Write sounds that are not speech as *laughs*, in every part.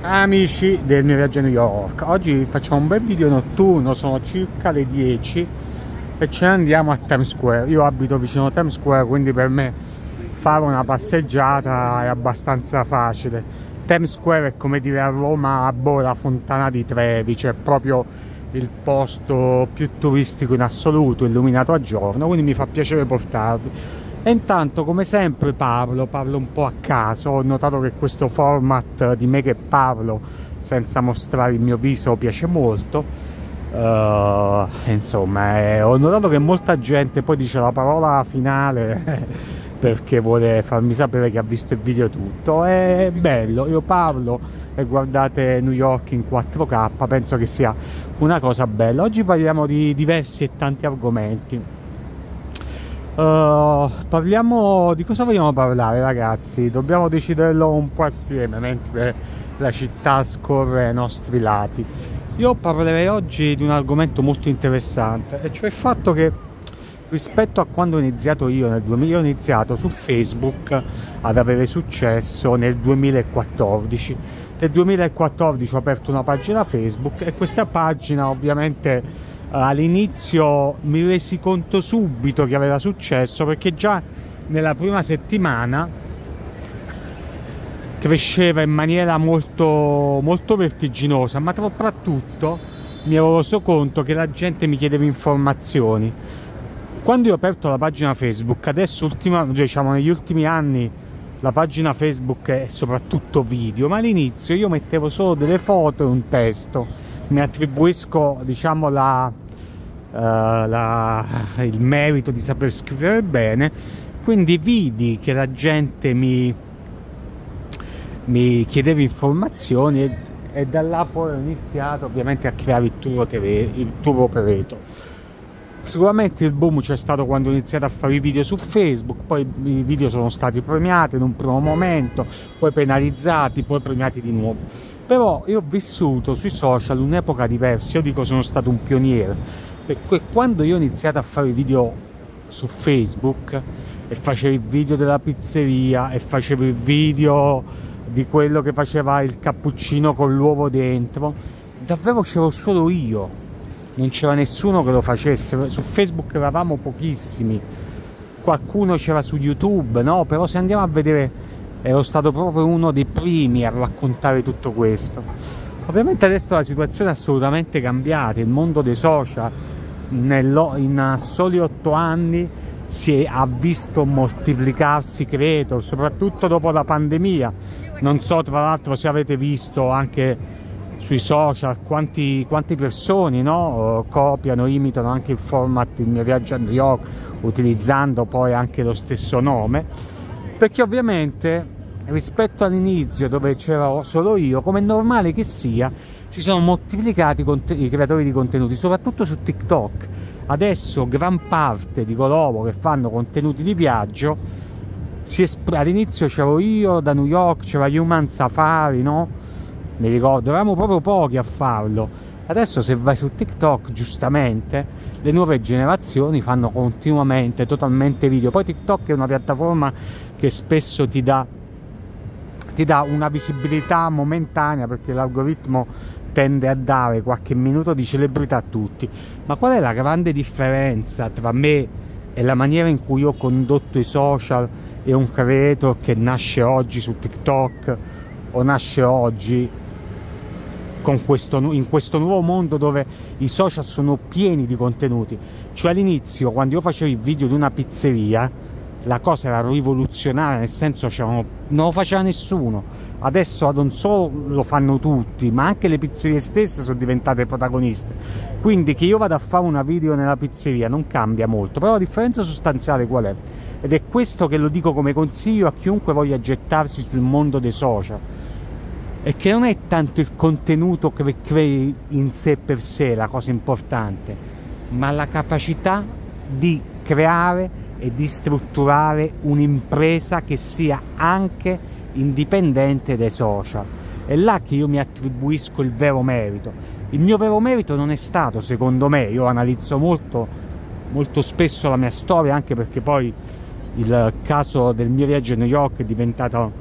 Amici del mio viaggio a New York, oggi facciamo un bel video notturno, sono circa le 10 e ce ne andiamo a Times Square. Io abito vicino a Times Square, quindi per me fare una passeggiata è abbastanza facile. Times Square è come dire a Roma, boh, la fontana di Trevi, cioè proprio il posto più turistico in assoluto, illuminato a giorno, quindi mi fa piacere portarvi e intanto come sempre parlo, parlo un po' a caso, ho notato che questo format di me che parlo senza mostrare il mio viso piace molto, uh, insomma eh, ho notato che molta gente poi dice la parola finale *laughs* perché vuole farmi sapere che ha visto il video tutto, è bello, io parlo e guardate New York in 4K, penso che sia una cosa bella. Oggi parliamo di diversi e tanti argomenti Uh, parliamo di cosa vogliamo parlare ragazzi? Dobbiamo deciderlo un po' assieme mentre la città scorre ai nostri lati. Io parlerei oggi di un argomento molto interessante e cioè il fatto che rispetto a quando ho iniziato io nel 2000 ho iniziato su Facebook ad avere successo nel 2014 nel 2014 ho aperto una pagina Facebook e questa pagina ovviamente all'inizio mi resi conto subito che aveva successo perché già nella prima settimana cresceva in maniera molto, molto vertiginosa, ma soprattutto mi ero reso conto che la gente mi chiedeva informazioni. Quando io ho aperto la pagina Facebook, adesso ultima, diciamo negli ultimi anni la pagina Facebook è soprattutto video, ma all'inizio io mettevo solo delle foto e un testo mi attribuisco diciamo la, uh, la, il merito di saper scrivere bene. Quindi vidi che la gente mi, mi chiedeva informazioni e, e, da là poi ho iniziato ovviamente a creare il tour, TV, il tour operator Sicuramente il boom c'è stato quando ho iniziato a fare i video su Facebook, poi i video sono stati premiati in un primo momento, poi penalizzati, poi premiati di nuovo però io ho vissuto sui social un'epoca diversa, io dico sono stato un pioniere, perché quando io ho iniziato a fare video su Facebook e facevo il video della pizzeria e facevo il video di quello che faceva il cappuccino con l'uovo dentro, davvero c'ero solo io, non c'era nessuno che lo facesse, su Facebook eravamo pochissimi, qualcuno c'era su YouTube, no? Però se andiamo a vedere ero stato proprio uno dei primi a raccontare tutto questo. Ovviamente adesso la situazione è assolutamente cambiata, il mondo dei social in soli otto anni si è, ha visto moltiplicarsi, credo, soprattutto dopo la pandemia. Non so tra l'altro se avete visto anche sui social quanti, quante persone no, copiano, imitano anche il format Il mio viaggio a New York utilizzando poi anche lo stesso nome perché ovviamente rispetto all'inizio dove c'era solo io, come è normale che sia, si sono moltiplicati i creatori di contenuti, soprattutto su TikTok. Adesso gran parte di coloro che fanno contenuti di viaggio, all'inizio c'ero io da New York, c'era Human Safari, no? Mi ricordo, eravamo proprio pochi a farlo. Adesso se vai su TikTok, giustamente, le nuove generazioni fanno continuamente, totalmente video. Poi TikTok è una piattaforma che spesso ti dà, ti dà una visibilità momentanea perché l'algoritmo tende a dare qualche minuto di celebrità a tutti. Ma qual è la grande differenza tra me e la maniera in cui ho condotto i social e un creator che nasce oggi su TikTok o nasce oggi questo, in questo nuovo mondo dove i social sono pieni di contenuti. Cioè all'inizio, quando io facevo il video di una pizzeria, la cosa era rivoluzionaria, nel senso non lo faceva nessuno. Adesso non solo lo fanno tutti, ma anche le pizzerie stesse sono diventate protagoniste. Quindi che io vada a fare una video nella pizzeria non cambia molto, però la differenza sostanziale qual è? Ed è questo che lo dico come consiglio a chiunque voglia gettarsi sul mondo dei social è che non è tanto il contenuto che crei in sé per sé la cosa importante, ma la capacità di creare e di strutturare un'impresa che sia anche indipendente dai social. È là che io mi attribuisco il vero merito. Il mio vero merito non è stato, secondo me, io analizzo molto, molto spesso la mia storia, anche perché poi il caso del mio viaggio a New York è diventato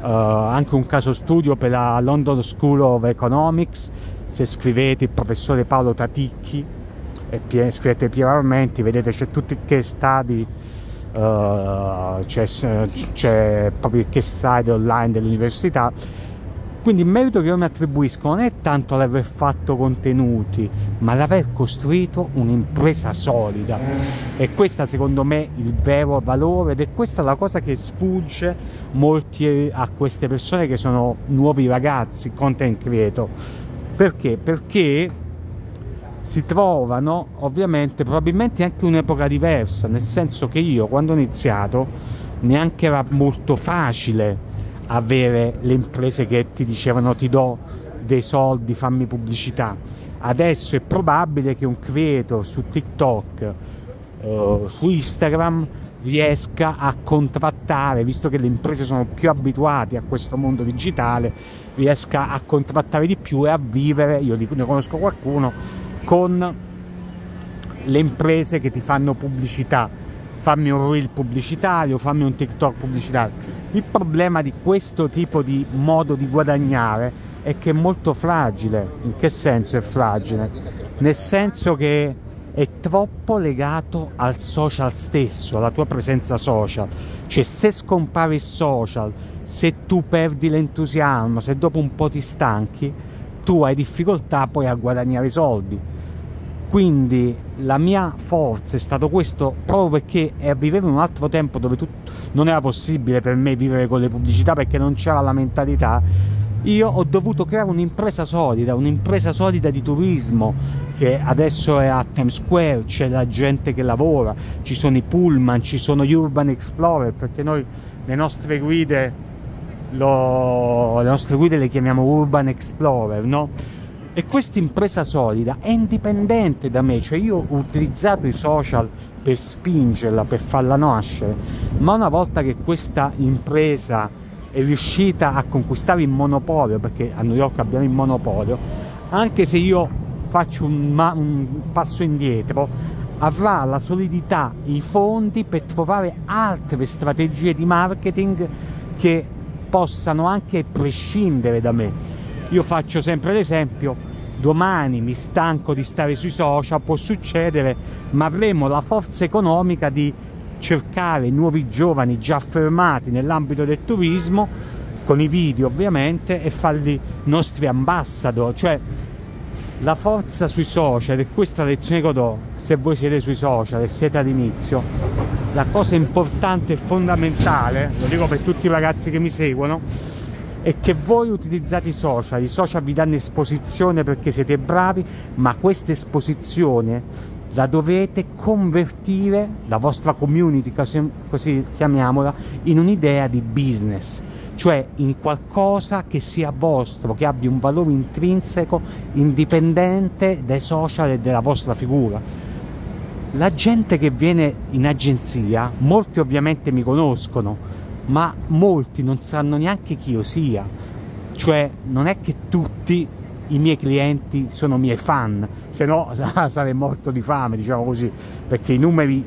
uh, anche un caso studio per la London School of Economics, se scrivete il professore Paolo Taticchi e scrivete Piero Armenti, vedete c'è tutti i case study, uh, c'è, c'è proprio il case study online dell'università quindi il merito che io mi attribuisco non è tanto l'aver fatto contenuti, ma l'aver costruito un'impresa solida. E questa secondo me il vero valore ed è questa la cosa che sfugge molti a queste persone che sono nuovi ragazzi, content creator. Perché? Perché si trovano ovviamente probabilmente anche un'epoca diversa, nel senso che io quando ho iniziato neanche era molto facile avere le imprese che ti dicevano ti do dei soldi, fammi pubblicità. Adesso è probabile che un creator su TikTok, eh, su Instagram, riesca a contrattare, visto che le imprese sono più abituate a questo mondo digitale, riesca a contrattare di più e a vivere, io ne conosco qualcuno, con le imprese che ti fanno pubblicità. Fammi un reel pubblicitario, fammi un TikTok pubblicitario il problema di questo tipo di modo di guadagnare è che è molto fragile. In che senso è fragile? Nel senso che è troppo legato al social stesso, alla tua presenza social. Cioè se scompare il social, se tu perdi l'entusiasmo, se dopo un po' ti stanchi, tu hai difficoltà poi a guadagnare soldi quindi la mia forza è stato questo proprio perché vivevo in un altro tempo dove tutto, non era possibile per me vivere con le pubblicità perché non c'era la mentalità io ho dovuto creare un'impresa solida un'impresa solida di turismo che adesso è a Times Square c'è la gente che lavora ci sono i pullman ci sono gli urban explorer perché noi le nostre guide lo, le nostre guide le chiamiamo urban explorer no? E questa impresa solida è indipendente da me, cioè io ho utilizzato i social per spingerla, per farla nascere, ma una volta che questa impresa è riuscita a conquistare il monopolio, perché a New York abbiamo il monopolio, anche se io faccio un, un passo indietro, avrà la solidità, i fondi per trovare altre strategie di marketing che possano anche prescindere da me. Io faccio sempre l'esempio, domani mi stanco di stare sui social, può succedere, ma avremo la forza economica di cercare nuovi giovani già affermati nell'ambito del turismo, con i video ovviamente, e farli nostri ambassador, cioè la forza sui social, e questa lezione che do, se voi siete sui social e siete all'inizio, la cosa importante e fondamentale, lo dico per tutti i ragazzi che mi seguono, è che voi utilizzate i social, i social vi danno esposizione perché siete bravi, ma questa esposizione la dovete convertire, la vostra community, così, chiamiamola, in un'idea di business, cioè in qualcosa che sia vostro, che abbia un valore intrinseco indipendente dai social e dalla vostra figura. La gente che viene in agenzia, molti ovviamente mi conoscono, ma molti non sanno neanche chi io sia. Cioè non è che tutti i miei clienti sono miei fan, se no *laughs* sarei morto di fame, diciamo così, perché i numeri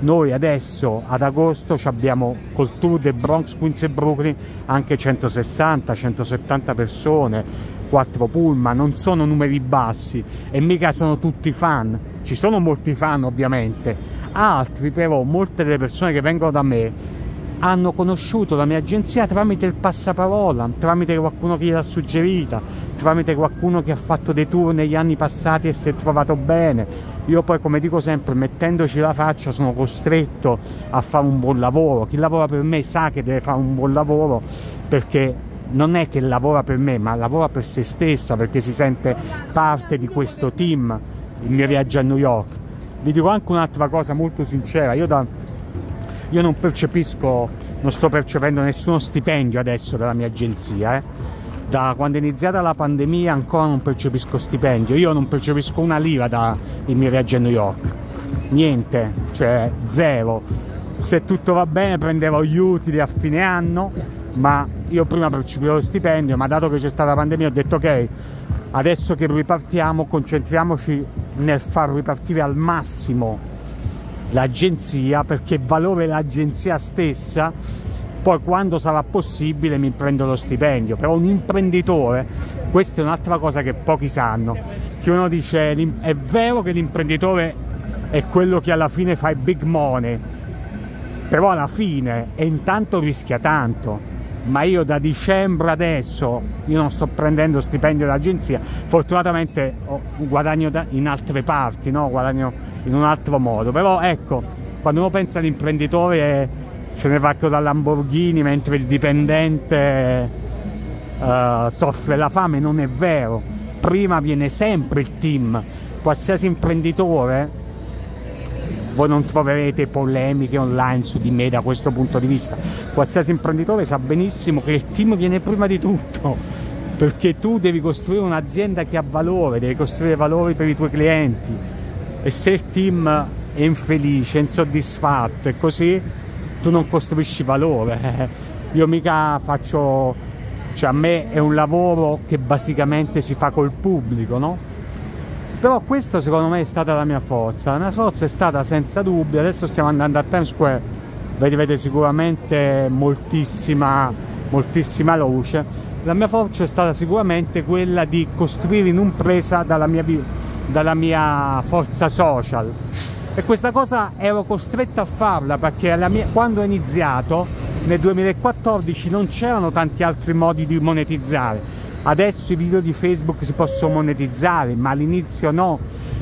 noi adesso ad agosto abbiamo col tour del Bronx, Queens e Brooklyn anche 160-170 persone, 4 pullman, non sono numeri bassi e mica sono tutti fan, ci sono molti fan ovviamente, altri però molte delle persone che vengono da me hanno conosciuto la mia agenzia tramite il passaparola, tramite qualcuno che gliel'ha suggerita, tramite qualcuno che ha fatto dei tour negli anni passati e si è trovato bene. Io poi, come dico sempre, mettendoci la faccia sono costretto a fare un buon lavoro. Chi lavora per me sa che deve fare un buon lavoro perché non è che lavora per me, ma lavora per se stessa perché si sente parte di questo team, il mio viaggio a New York. Vi dico anche un'altra cosa molto sincera, io da io non percepisco, non sto percependo nessuno stipendio adesso dalla mia agenzia, eh. da quando è iniziata la pandemia ancora non percepisco stipendio, io non percepisco una lira dal mio viaggio a New York, niente, cioè zero. Se tutto va bene prenderò gli utili a fine anno, ma io prima percepivo lo stipendio, ma dato che c'è stata la pandemia ho detto ok, adesso che ripartiamo concentriamoci nel far ripartire al massimo l'agenzia perché valore l'agenzia stessa poi quando sarà possibile mi prendo lo stipendio, però un imprenditore, questa è un'altra cosa che pochi sanno, che uno dice è vero che l'imprenditore è quello che alla fine fa i big money, però alla fine e intanto rischia tanto ma io da dicembre adesso io non sto prendendo stipendio d'agenzia fortunatamente guadagno da, in altre parti no? guadagno in un altro modo. Però ecco quando uno pensa all'imprenditore se ne va da Lamborghini mentre il dipendente uh, soffre la fame non è vero. Prima viene sempre il team. Qualsiasi imprenditore voi non troverete polemiche online su di me da questo punto di vista. Qualsiasi imprenditore sa benissimo che il team viene prima di tutto, perché tu devi costruire un'azienda che ha valore, devi costruire valori per i tuoi clienti e se il team è infelice, insoddisfatto e così, tu non costruisci valore. *laughs* Io mica faccio, cioè a me è un lavoro che basicamente si fa col pubblico, no? Però questo secondo me è stata la mia forza. La mia forza è stata senza dubbio adesso stiamo andando a Times Square. Vedrete sicuramente moltissima moltissima luce. La mia forza è stata sicuramente quella di costruire un'impresa dalla mia, dalla mia forza social. E questa cosa ero costretto a farla perché mia, quando ho iniziato nel 2014 non c'erano tanti altri modi di monetizzare Adesso i video di Facebook si possono monetizzare, ma all'inizio no.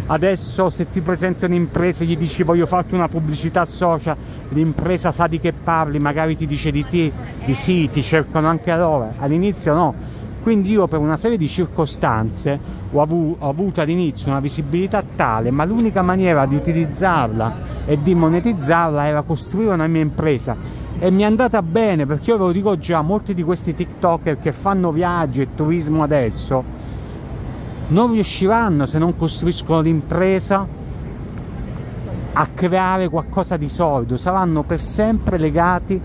Adesso se ti presenti un'impresa e gli dici voglio farti una pubblicità social, l'impresa sa di che parli, magari ti dice di te, di sì, ti cercano anche loro. All'inizio no. Quindi io per una serie di circostanze ho, avu ho avuto all'inizio una visibilità tale, ma l'unica maniera di utilizzarla e di monetizzarla era costruire una mia impresa e mi è andata bene perché io ve lo dico già molti di questi tiktoker che fanno viaggi e turismo adesso non riusciranno se non costruiscono l'impresa a creare qualcosa di solido. Saranno per sempre legati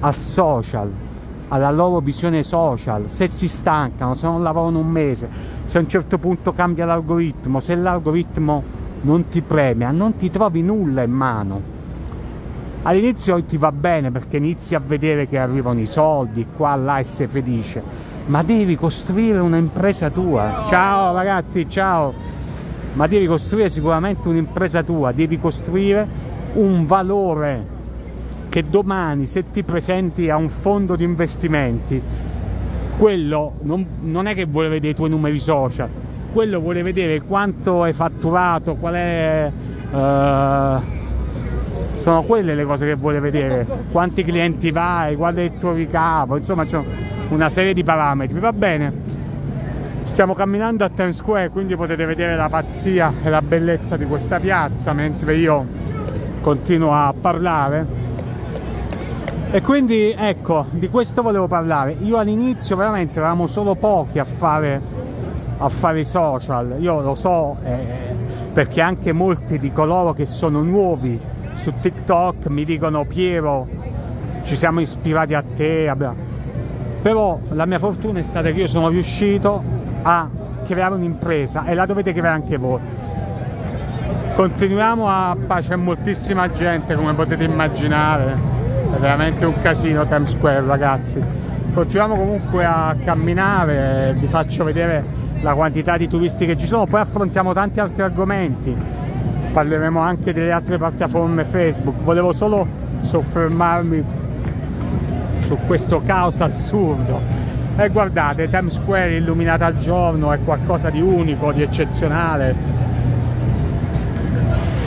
al social alla loro visione social. Se si stancano se non lavorano un mese se a un certo punto cambia l'algoritmo se l'algoritmo non ti premia non ti trovi nulla in mano all'inizio ti va bene perché inizi a vedere che arrivano i soldi qua là e sei felice ma devi costruire un'impresa tua. Ciao ragazzi ciao. Ma devi costruire sicuramente un'impresa tua devi costruire un valore che domani se ti presenti a un fondo di investimenti quello non, non è che vuole vedere i tuoi numeri social quello vuole vedere quanto hai fatturato qual è uh, sono quelle le cose che vuole vedere. Quanti clienti vai, qual è il tuo ricavo insomma c'è una serie di parametri. Va bene. Stiamo camminando a Times Square quindi potete vedere la pazzia e la bellezza di questa piazza mentre io continuo a parlare. E quindi ecco di questo volevo parlare. Io all'inizio veramente eravamo solo pochi a fare a fare i social. Io lo so eh, perché anche molti di coloro che sono nuovi su TikTok mi dicono Piero ci siamo ispirati a te però la mia fortuna è stata che io sono riuscito a creare un'impresa e la dovete creare anche voi. Continuiamo a c'è moltissima gente come potete immaginare. È veramente un casino Times Square ragazzi. Continuiamo comunque a camminare vi faccio vedere la quantità di turisti che ci sono poi affrontiamo tanti altri argomenti parleremo anche delle altre piattaforme Facebook. Volevo solo soffermarmi su questo caos assurdo. E guardate Times Square illuminata al giorno è qualcosa di unico, di eccezionale.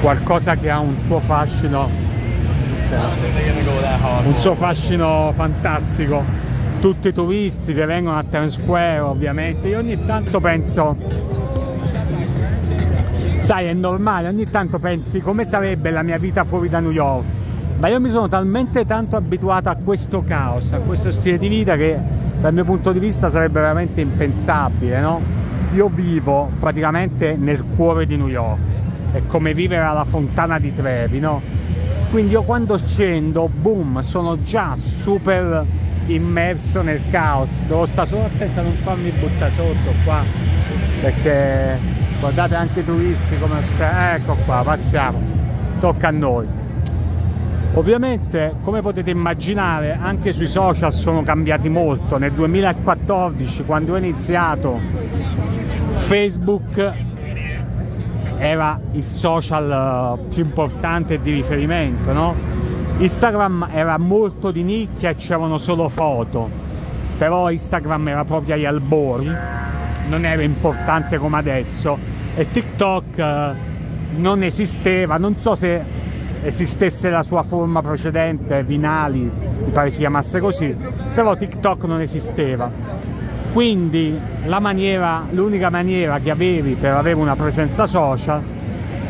Qualcosa che ha un suo fascino un suo fascino fantastico. Tutti i turisti che vengono a Times Square ovviamente. Io ogni tanto penso sai è normale ogni tanto pensi come sarebbe la mia vita fuori da New York ma io mi sono talmente tanto abituato a questo caos a questo stile di vita che dal mio punto di vista sarebbe veramente impensabile no? io vivo praticamente nel cuore di New York è come vivere alla fontana di Trevi no? quindi io quando scendo boom sono già super immerso nel caos devo stare solo attento a non farmi buttare sotto qua perché guardate anche i turisti come ecco qua passiamo tocca a noi Ovviamente, come potete immaginare, anche sui social sono cambiati molto. Nel 2014, quando ho iniziato, Facebook era il social eh, più importante di riferimento, no? Instagram era molto di nicchia e c'erano solo foto, però Instagram era proprio agli albori, non era importante come adesso e TikTok eh, non esisteva, non so se esistesse la sua forma precedente, Vinali, mi pare si chiamasse così, però TikTok non esisteva. Quindi la maniera, l'unica maniera che avevi per avere una presenza social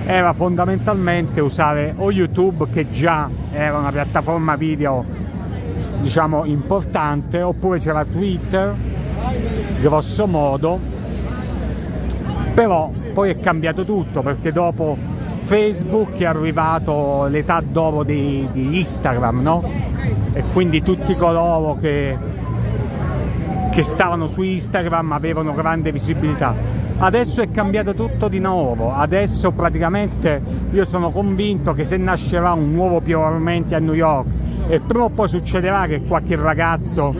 era fondamentalmente usare o YouTube che già era una piattaforma video diciamo importante oppure c'era Twitter grosso modo però poi è cambiato tutto perché dopo Facebook è arrivato l'età d'oro di, di, Instagram no? e quindi tutti coloro che, che stavano su Instagram avevano grande visibilità Adesso è cambiato tutto di nuovo, adesso praticamente io sono convinto che se nascerà un nuovo Armenti a New York e prima o poi succederà che qualche ragazzo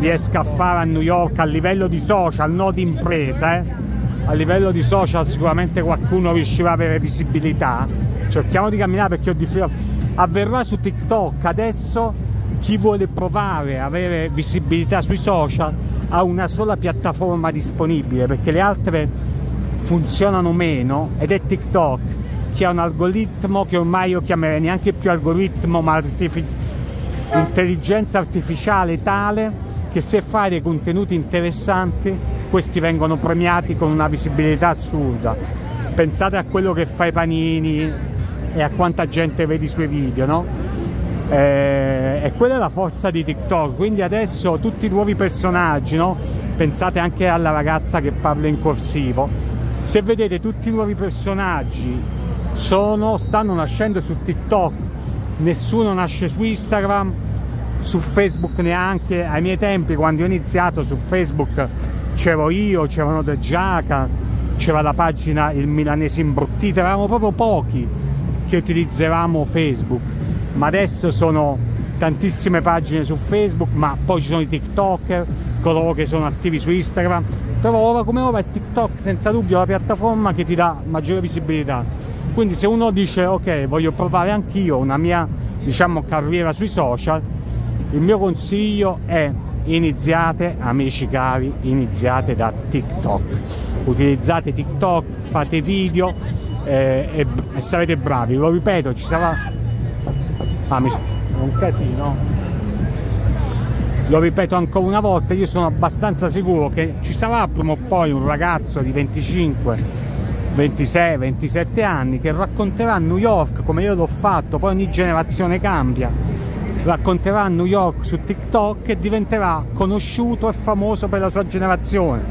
riesca a fare a New York a livello di social, non di impresa, eh? A livello di social sicuramente qualcuno riuscirà ad avere visibilità, cerchiamo di camminare perché ho difficoltà, avverrà su TikTok, adesso chi vuole provare a avere visibilità sui social ha una sola piattaforma disponibile perché le altre funzionano meno ed è TikTok che ha un algoritmo che ormai io chiamerei neanche più algoritmo ma artific intelligenza artificiale tale che se fai dei contenuti interessanti questi vengono premiati con una visibilità assurda. Pensate a quello che fa i panini e a quanta gente vedi i suoi video no? eh, e quella è la forza di TikTok. Quindi adesso tutti i nuovi personaggi no? pensate anche alla ragazza che parla in corsivo. Se vedete tutti i nuovi personaggi sono, stanno nascendo su TikTok. Nessuno nasce su Instagram su Facebook neanche. Ai miei tempi quando ho iniziato su Facebook c'ero io, c'erano De Giaca c'era la pagina Il Milanese Imbruttito eravamo proprio pochi che utilizzavamo Facebook ma adesso sono tantissime pagine su Facebook, ma poi ci sono i TikToker, coloro che sono attivi su Instagram, però ora come ora è TikTok senza dubbio la piattaforma che ti dà maggiore visibilità. Quindi se uno dice ok voglio provare anch'io una mia diciamo carriera sui social, il mio consiglio è iniziate amici cari, iniziate da TikTok. Utilizzate TikTok, fate video eh, e, e sarete bravi, lo ripeto, ci sarà Ah, mi st- è un casino. Lo ripeto ancora una volta, io sono abbastanza sicuro che ci sarà prima o poi un ragazzo di 25, 26, 27 anni che racconterà New York come io l'ho fatto, poi ogni generazione cambia. Racconterà a New York su TikTok e diventerà conosciuto e famoso per la sua generazione.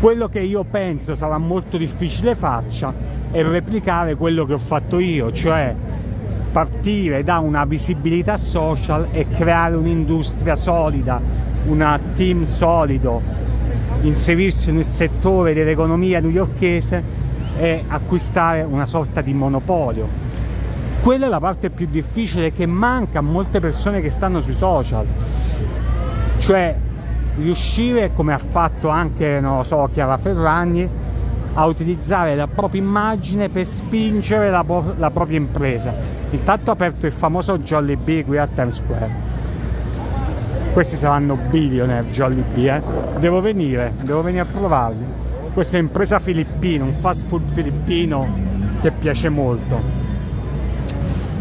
Quello che io penso sarà molto difficile faccia è replicare quello che ho fatto io, cioè partire da una visibilità social e creare un'industria solida, un team solido, inserirsi nel settore dell'economia newyorchese e acquistare una sorta di monopolio. Quella è la parte più difficile che manca a molte persone che stanno sui social, cioè riuscire, come ha fatto anche, non so, Chiara Ferragni, a utilizzare la propria immagine per spingere la, la propria impresa. Intanto ho aperto il famoso Jollibee qui a Times Square. Questi saranno billionaire Jollibee, eh? Devo venire, devo venire a provarli. Questa è un'impresa filippina, un fast food filippino che piace molto.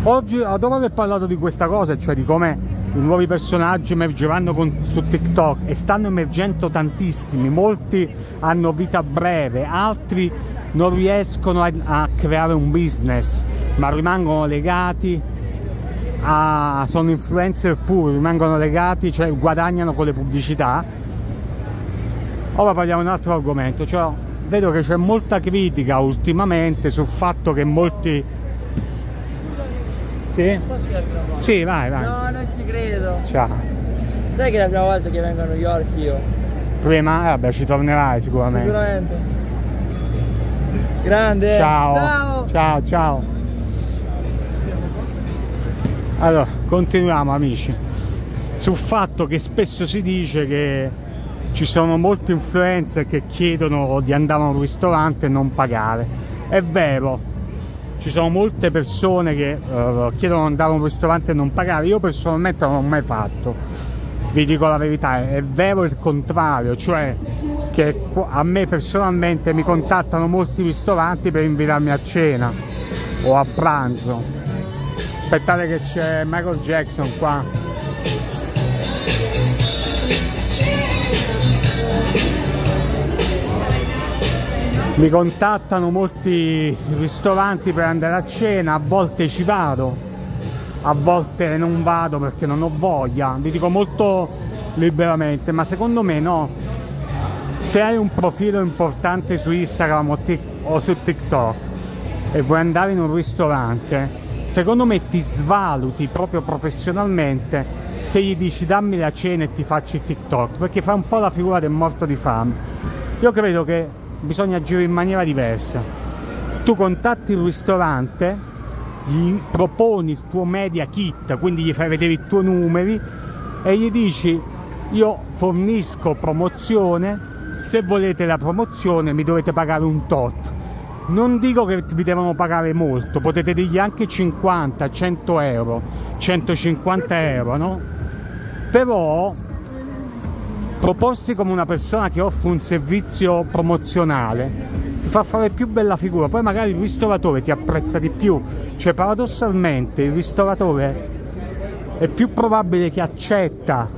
Oggi, dopo aver parlato di questa cosa, cioè di come i nuovi personaggi emergeranno con, su TikTok e stanno emergendo tantissimi, molti hanno vita breve, altri non riescono a, a creare un business ma rimangono legati a, sono influencer puri, rimangono legati, cioè guadagnano con le pubblicità. Ora parliamo di un altro argomento, cioè vedo che c'è molta critica ultimamente sul fatto che molti sì? Sì, vai, vai. No, non ci credo. Ciao. Sai che è la prima volta che vengo a New York io? Prima? Eh, vabbè, ci tornerai sicuramente. Sicuramente. Grande. Ciao. Ciao. Ciao, ciao. Allora, continuiamo amici. Sul fatto che spesso si dice che ci sono molti influencer che chiedono di andare a un ristorante e non pagare. È vero, ci sono molte persone che uh, chiedono di andare a un ristorante e non pagare. Io personalmente non l'ho mai fatto. Vi dico la verità, è vero il contrario, cioè che a me personalmente mi contattano molti ristoranti per invitarmi a cena o a pranzo. Aspettate che c'è Michael Jackson qua. Mi contattano molti ristoranti per andare a cena, a volte ci vado, a volte non vado perché non ho voglia, vi dico molto liberamente, ma secondo me no. Se hai un profilo importante su Instagram o, o su TikTok e vuoi andare in un ristorante, secondo me ti svaluti proprio professionalmente se gli dici dammi la cena e ti faccio il TikTok, perché fa un po' la figura del morto di fame. Io credo che bisogna agire in maniera diversa. Tu contatti il ristorante, gli proponi il tuo media kit, quindi gli fai vedere i tuoi numeri e gli dici io fornisco promozione, se volete la promozione mi dovete pagare un tot. Non dico che vi devono pagare molto, potete dirgli anche 50, 100 euro, 150 euro, no? Però proporsi come una persona che offre un servizio promozionale ti fa fare più bella figura, poi magari il ristoratore ti apprezza di più, cioè paradossalmente il ristoratore è più probabile che accetta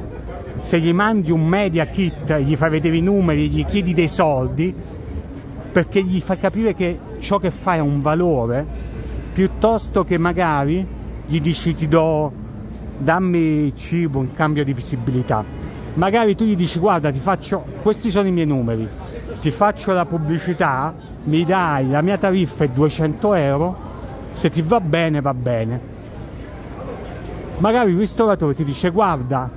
se gli mandi un media kit, gli fai vedere i numeri, gli chiedi dei soldi, perché gli fai capire che ciò che fai ha un valore, piuttosto che magari gli dici ti do, dammi cibo in cambio di visibilità magari tu gli dici guarda ti faccio questi sono i miei numeri. Ti faccio la pubblicità mi dai la mia tariffa è 200 euro. Se ti va bene va bene. Magari il ristoratore ti dice guarda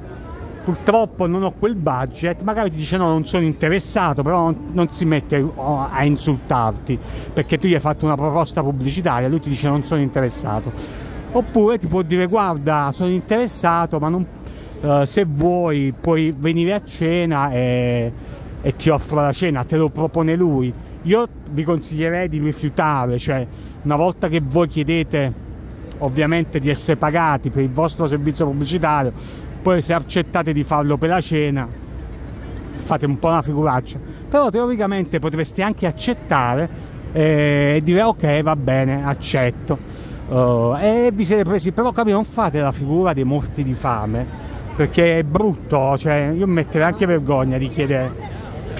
purtroppo non ho quel budget. Magari ti dice no non sono interessato però non, non si mette a insultarti perché tu gli hai fatto una proposta pubblicitaria lui ti dice non sono interessato. Oppure ti può dire guarda sono interessato ma non uh, se vuoi puoi venire a cena e, e ti offro la cena, te lo propone lui. Io vi consiglierei di rifiutare, cioè una volta che voi chiedete ovviamente di essere pagati per il vostro servizio pubblicitario, poi se accettate di farlo per la cena fate un po' una figuraccia, però teoricamente potreste anche accettare eh, e dire ok va bene, accetto. Uh, e vi siete presi, però capito, non fate la figura dei morti di fame, perché è brutto, cioè io metterei anche vergogna di chiedere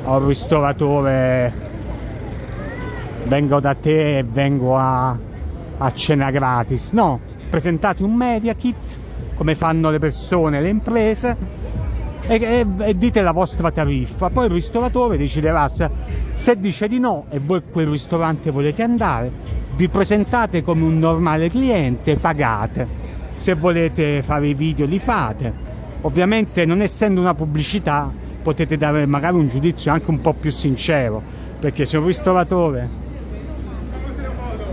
a un ristoratore vengo da te e vengo a, a cena gratis, no, presentate un media kit come fanno le persone, le imprese e, e, e, dite la vostra tariffa, poi il ristoratore deciderà se, se dice di no e voi quel ristorante volete andare, vi presentate come un normale cliente, pagate, se volete fare i video li fate, Ovviamente non essendo una pubblicità potete dare magari un giudizio anche un po' più sincero, perché se un ristoratore...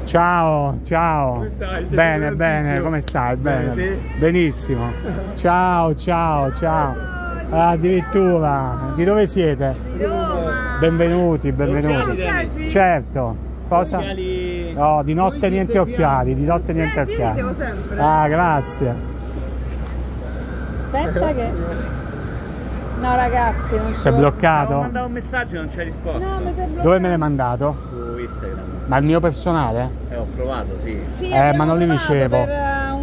Ciao, ciao. Come stai? Bene, bene, come stai? Bene. bene. Benissimo. *laughs* Ciao, ciao, ciao. Addirittura, di dove siete? Roma. Benvenuti, benvenuti. Certo. Cosa? No, di notte niente occhiali, di notte niente occhiali. Ah, grazie. Aspetta che... No ragazzi, non Sei bloccato? Ho mandato un messaggio e non c'è risposta. No, mi sei Dove me l'hai mandato? Su Instagram. Ma il mio personale? Eh, ho provato, sì. sì eh, ma non li ricevo. Una...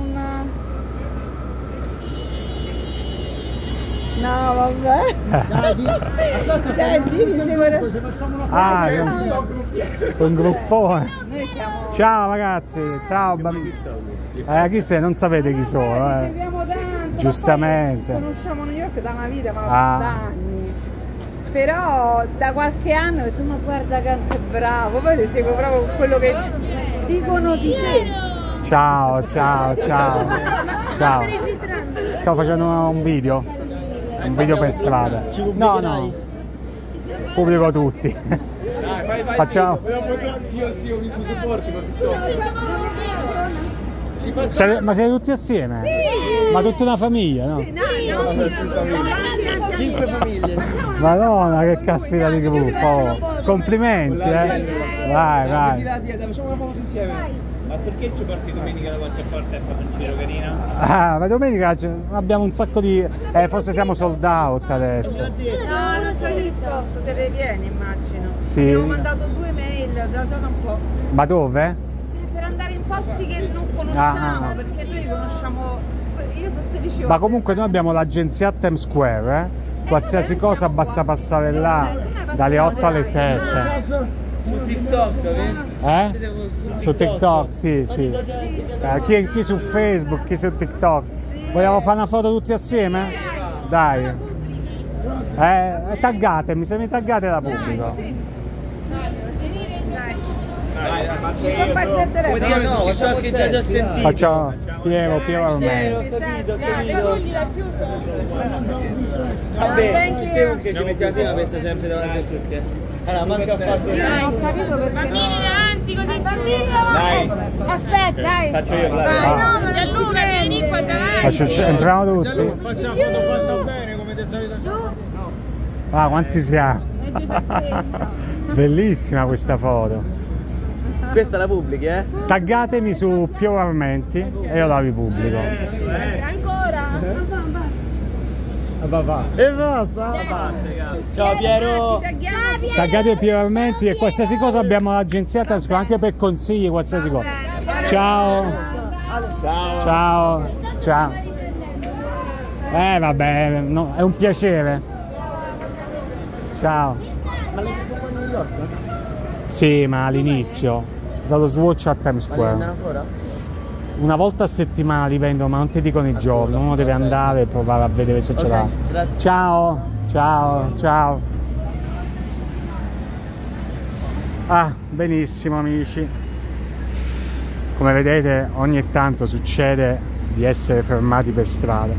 No, vabbè. Dai, *laughs* giri, sicuro. Ah, un gruppone. Siamo... Ciao ragazzi, ciao bambini. Eh, chi sei? Non sapete chi sono. Eh. Giustamente. Conosciamo New York da una vita, ma Ah. da anni. Però da qualche anno ho detto ma guarda quanto è bravo, poi ti seguo proprio con quello che dicono di te. Ciao, ciao, ciao. *laughs* Ciao. Sto facendo un video. Un video per strada. No, no. Pubblico tutti. Facciamo. Ma siete tutti assieme? Ma tutta una famiglia, no? Cinque famiglie. Madonna, che caspita di gruppo! oh. Complimenti, eh! Vai, vai! Facciamo una foto insieme. Ma perché ci porti domenica da qualche parte a fare un giro carino? Ah, ma domenica abbiamo un sacco di... Eh, forse siamo sold out adesso. No, non c'è risposto, siete pieni immagino. Sì. Abbiamo mandato due mail da un po'. Ma dove? Eh, Per andare in posti che non conosciamo, Ah, ah. perché noi conosciamo. Io sono 16 ore. Ma comunque noi abbiamo l'agenzia Times Square, eh? Qualsiasi cosa basta passare là dalle 8 alle 7. Su TikTok? Eh? Su TikTok, sì, sì. Eh, chi, chi su Facebook, chi su TikTok. Vogliamo fare una foto tutti assieme? Dai. Eh, taggatemi, se mi taggate la pubblico. Dire no, TikTok che già già sentito. Facciamo Piero, Piero Eh, ho Romeo. capito, ho capito. Thank Vabbè, you. te che ci mettiamo prima stare sempre davanti a tutti. eh. Allora, manca a fatto Bambini davanti così bambini Dai, Aspetta, dai. faccio io, Dai, no, non Gianluca, vieni qua davanti. Faccio- Entriamo tutti? Facciamo la foto fatta bene come di solito. Ah, quanti siamo? *laughs* Bellissima questa foto. Questa la pubblichi, eh? Taggatemi su Piero Armenti e io la ripubblico. Ancora. E basta. Ciao Piero! Taggate Piero Armenti e qualsiasi cosa abbiamo l'agenzia Square, anche per consigli, qualsiasi cosa. Ciao. Ciao. Ciao. Ciao. Eh vabbè, no, è un piacere. Ciao. Ma l'hai preso qua a New York? Sì, ma all'inizio, dallo Swatch a Times Ma Square. ancora? Una volta a settimana li vendono, ma non ti dicono i giorni, uno deve andare e provare a vedere se ce Ok, l'ha. grazie. Ciao, ciao, ciao. Ah, benissimo amici. Come vedete ogni tanto succede di essere fermati per strada.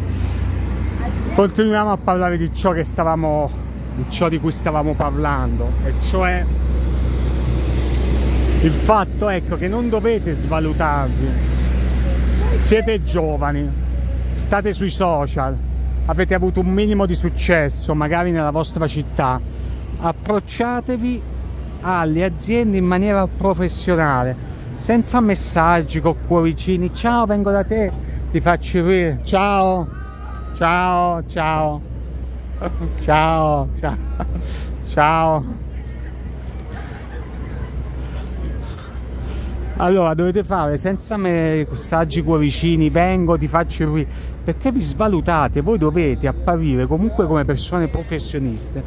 Continuiamo a parlare di ciò che stavamo, di ciò di cui stavamo parlando, e cioè il fatto ecco che non dovete svalutarvi. Siete giovani, state sui social, avete avuto un minimo di successo magari nella vostra città. Approcciatevi alle aziende in maniera professionale, senza messaggi con cuoricini. Ciao, vengo da te, ti faccio vedere. Ciao, ciao, ciao, ciao, ciao, ciao. Allora dovete fare senza me messaggi cuoricini, vengo, ti faccio qui, perché vi svalutate, voi dovete apparire comunque come persone professioniste.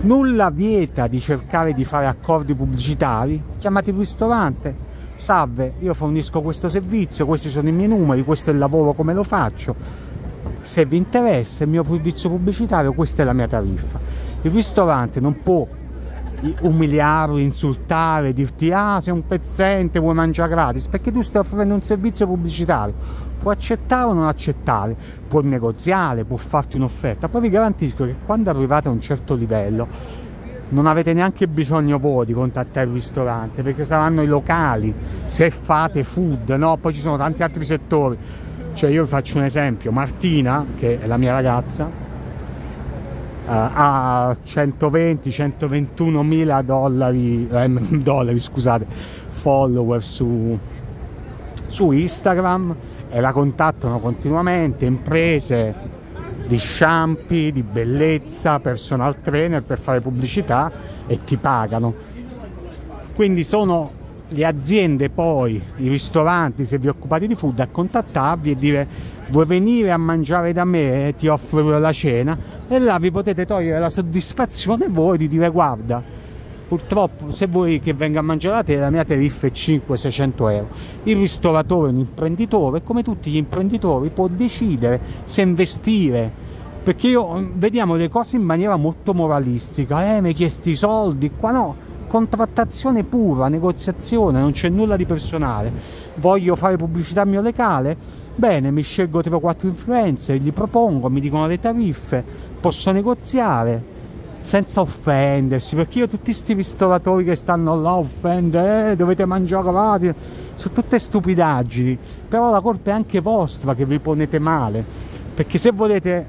Nulla vieta di cercare di fare accordi pubblicitari, chiamate il ristorante, salve, io fornisco questo servizio, questi sono i miei numeri, questo è il lavoro come lo faccio. Se vi interessa il mio servizio pubblicitario, questa è la mia tariffa. Il ristorante non può umiliare, insultare, dirti ah sei un pezzente, vuoi mangiare gratis, perché tu stai offrendo un servizio pubblicitario, può accettare o non accettare, può negoziare, può farti un'offerta, poi vi garantisco che quando arrivate a un certo livello non avete neanche bisogno voi di contattare il ristorante, perché saranno i locali, se fate food, no? Poi ci sono tanti altri settori. Cioè io vi faccio un esempio, Martina, che è la mia ragazza, eh, ha 120-121 mila dollari, eh, *laughs* dollari scusate, follower su, su Instagram e la contattano continuamente imprese di shampoo, di bellezza, personal trainer per fare pubblicità e ti pagano. Quindi sono le aziende poi, i ristoranti, se vi occupate di food, a contattarvi e dire vuoi venire a mangiare da me e ti offro la cena? E là vi potete togliere la soddisfazione voi di dire guarda purtroppo se vuoi che venga a mangiare da te la mia tariffa è 500-600 euro il ristoratore è un imprenditore come tutti gli imprenditori può decidere se investire. Perché io vediamo le cose in maniera molto moralistica. Eh mi hai chiesto i soldi? Qua no. Contrattazione pura, negoziazione, non c'è nulla di personale. Voglio fare pubblicità mio locale? Bene, mi scelgo 3 o 4 influencer, gli propongo, mi dicono le tariffe, posso negoziare. senza offendersi, perché io tutti questi ristoratori che stanno là a offendere, eh, dovete mangiare gratis, sono tutte stupidaggini, però la colpa è anche vostra che vi ponete male, perché se volete,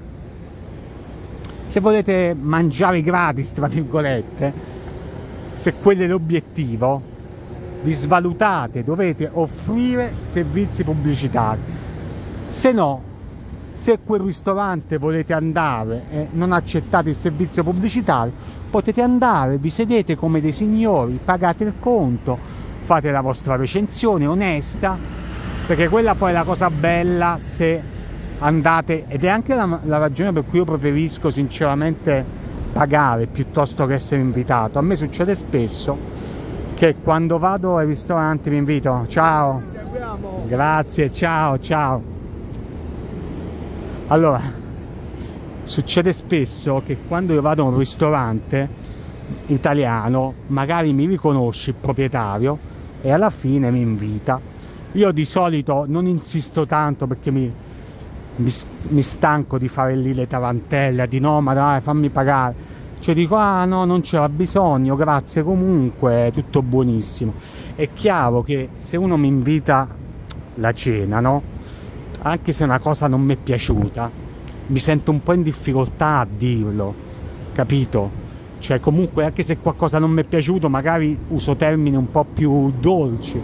se volete mangiare gratis, tra virgolette, se quello è l'obiettivo, vi svalutate, dovete offrire servizi pubblicitari, se no se quel ristorante volete andare e non accettate il servizio pubblicitario, potete andare, vi sedete come dei signori, pagate il conto, fate la vostra recensione onesta, perché quella poi è la cosa bella se andate, ed è anche la, la ragione per cui io preferisco sinceramente pagare piuttosto che essere invitato. A me succede spesso che quando vado ai ristoranti mi invito, ciao, grazie, ciao, ciao allora, succede spesso che quando io vado a un ristorante italiano, magari mi riconosce il proprietario e alla fine mi invita. Io di solito non insisto tanto perché mi, mi, mi stanco di fare lì le tarantelle, di no, ma dai, fammi pagare. Cioè dico, ah no, non c'era bisogno, grazie comunque, tutto buonissimo. È chiaro che se uno mi invita la cena, no? anche se una cosa non mi è piaciuta, mi sento un po' in difficoltà a dirlo, capito? Cioè comunque anche se qualcosa non mi è piaciuto magari uso termini un po' più dolci.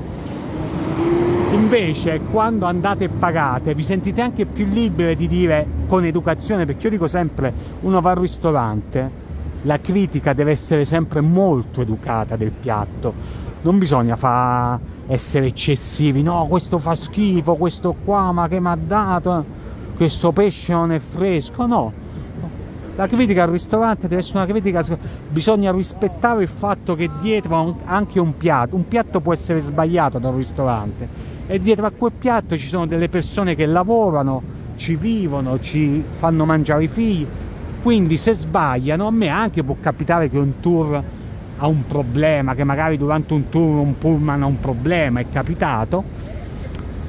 Invece quando andate e pagate vi sentite anche più liberi di dire con educazione, perché io dico sempre uno va al ristorante, la critica deve essere sempre molto educata del piatto, non bisogna fare essere eccessivi, no questo fa schifo, questo qua ma che mi ha dato, questo pesce non è fresco, no. La critica al ristorante deve essere una critica, bisogna rispettare il fatto che dietro anche un piatto, un piatto può essere sbagliato da un ristorante e dietro a quel piatto ci sono delle persone che lavorano, ci vivono, ci fanno mangiare i figli, quindi se sbagliano a me anche può capitare che un tour ha un problema, che magari durante un tour un pullman ha un problema, è capitato,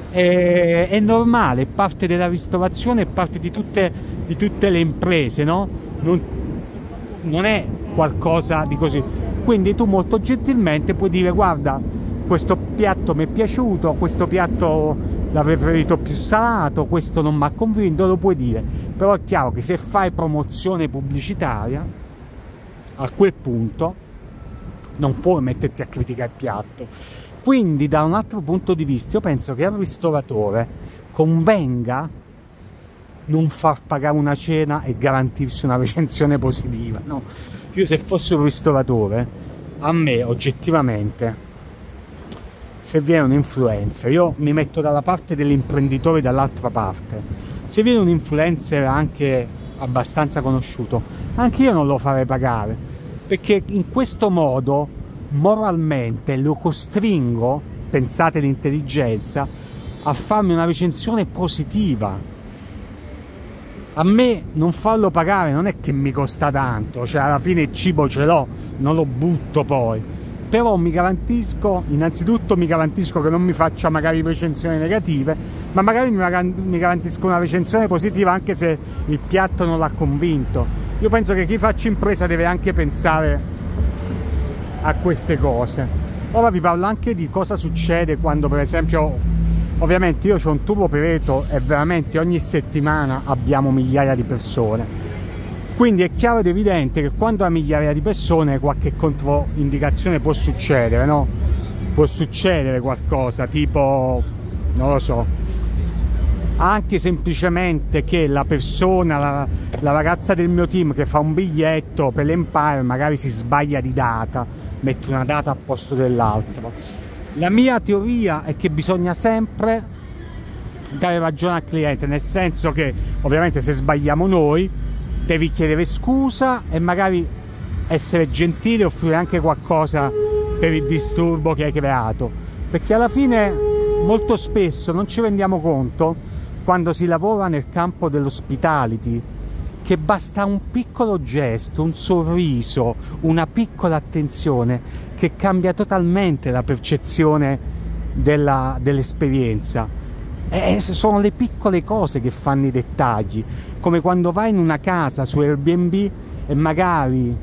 è, è normale, è parte della ristorazione, è parte di tutte, di tutte le imprese, no? Non, non è qualcosa di così. Quindi tu molto gentilmente puoi dire guarda, questo piatto mi è piaciuto, questo piatto l'avrei preferito più salato, questo non mi ha convinto, lo puoi dire. Però è chiaro che se fai promozione pubblicitaria, a quel punto non puoi metterti a criticare il piatto. Quindi da un altro punto di vista io penso che al ristoratore convenga non far pagare una cena e garantirsi una recensione positiva. No? Io se fossi un ristoratore, a me oggettivamente, se viene un influencer, io mi metto dalla parte dell'imprenditore dall'altra parte. Se viene un influencer anche abbastanza conosciuto, anche io non lo farei pagare perché in questo modo moralmente lo costringo, pensate l'intelligenza, a farmi una recensione positiva. A me non farlo pagare non è che mi costa tanto, cioè alla fine il cibo ce l'ho, non lo butto poi. Però mi garantisco, innanzitutto mi garantisco che non mi faccia magari recensioni negative, ma magari mi garantisco una recensione positiva anche se il piatto non l'ha convinto. Io penso che chi faccia impresa deve anche pensare a queste cose. Ora vi parlo anche di cosa succede quando per esempio ovviamente io ho un tubo operator e veramente ogni settimana abbiamo migliaia di persone quindi è chiaro ed evidente che quando a migliaia di persone qualche controindicazione può succedere no? può succedere qualcosa tipo non lo so anche semplicemente che la persona, la, la ragazza del mio team che fa un biglietto per l'Empire magari si sbaglia di data, mette una data al posto dell'altra. La mia teoria è che bisogna sempre dare ragione al cliente, nel senso che ovviamente se sbagliamo noi devi chiedere scusa e magari essere gentile e offrire anche qualcosa per il disturbo che hai creato, perché alla fine molto spesso non ci rendiamo conto quando si lavora nel campo dell'hospitality che basta un piccolo gesto, un sorriso, una piccola attenzione che cambia totalmente la percezione dell'esperienza. E sono le piccole cose che fanno i dettagli, come quando vai in una casa su Airbnb e magari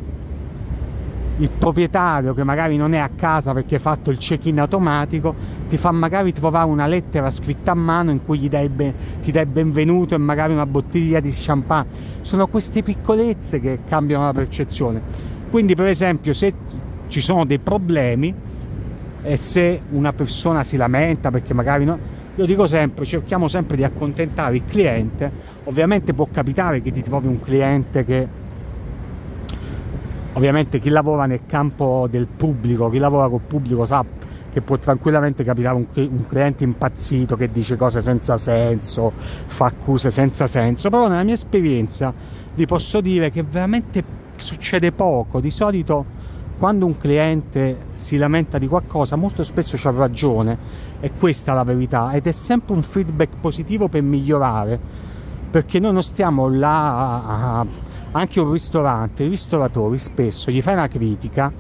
il proprietario che magari non è a casa perché hai fatto il check-in automatico ti fa magari trovare una lettera scritta a mano in cui dai ben- ti dai benvenuto e magari una bottiglia di champagne. Sono queste piccolezze che cambiano la percezione. Quindi per esempio se ci sono dei problemi e se una persona si lamenta perché magari no io dico sempre cerchiamo sempre di accontentare il cliente. Ovviamente può capitare che ti trovi un cliente che ovviamente chi lavora nel campo del pubblico, chi lavora col pubblico sa che può tranquillamente capitare un, un, cliente impazzito che dice cose senza senso, fa accuse senza senso, però nella mia esperienza vi posso dire che veramente succede poco, di solito quando un cliente si lamenta di qualcosa molto spesso c'ha ragione, è questa la verità ed è sempre un feedback positivo per migliorare, perché noi non stiamo là a anche un ristorante, i ristoratori spesso gli fai una critica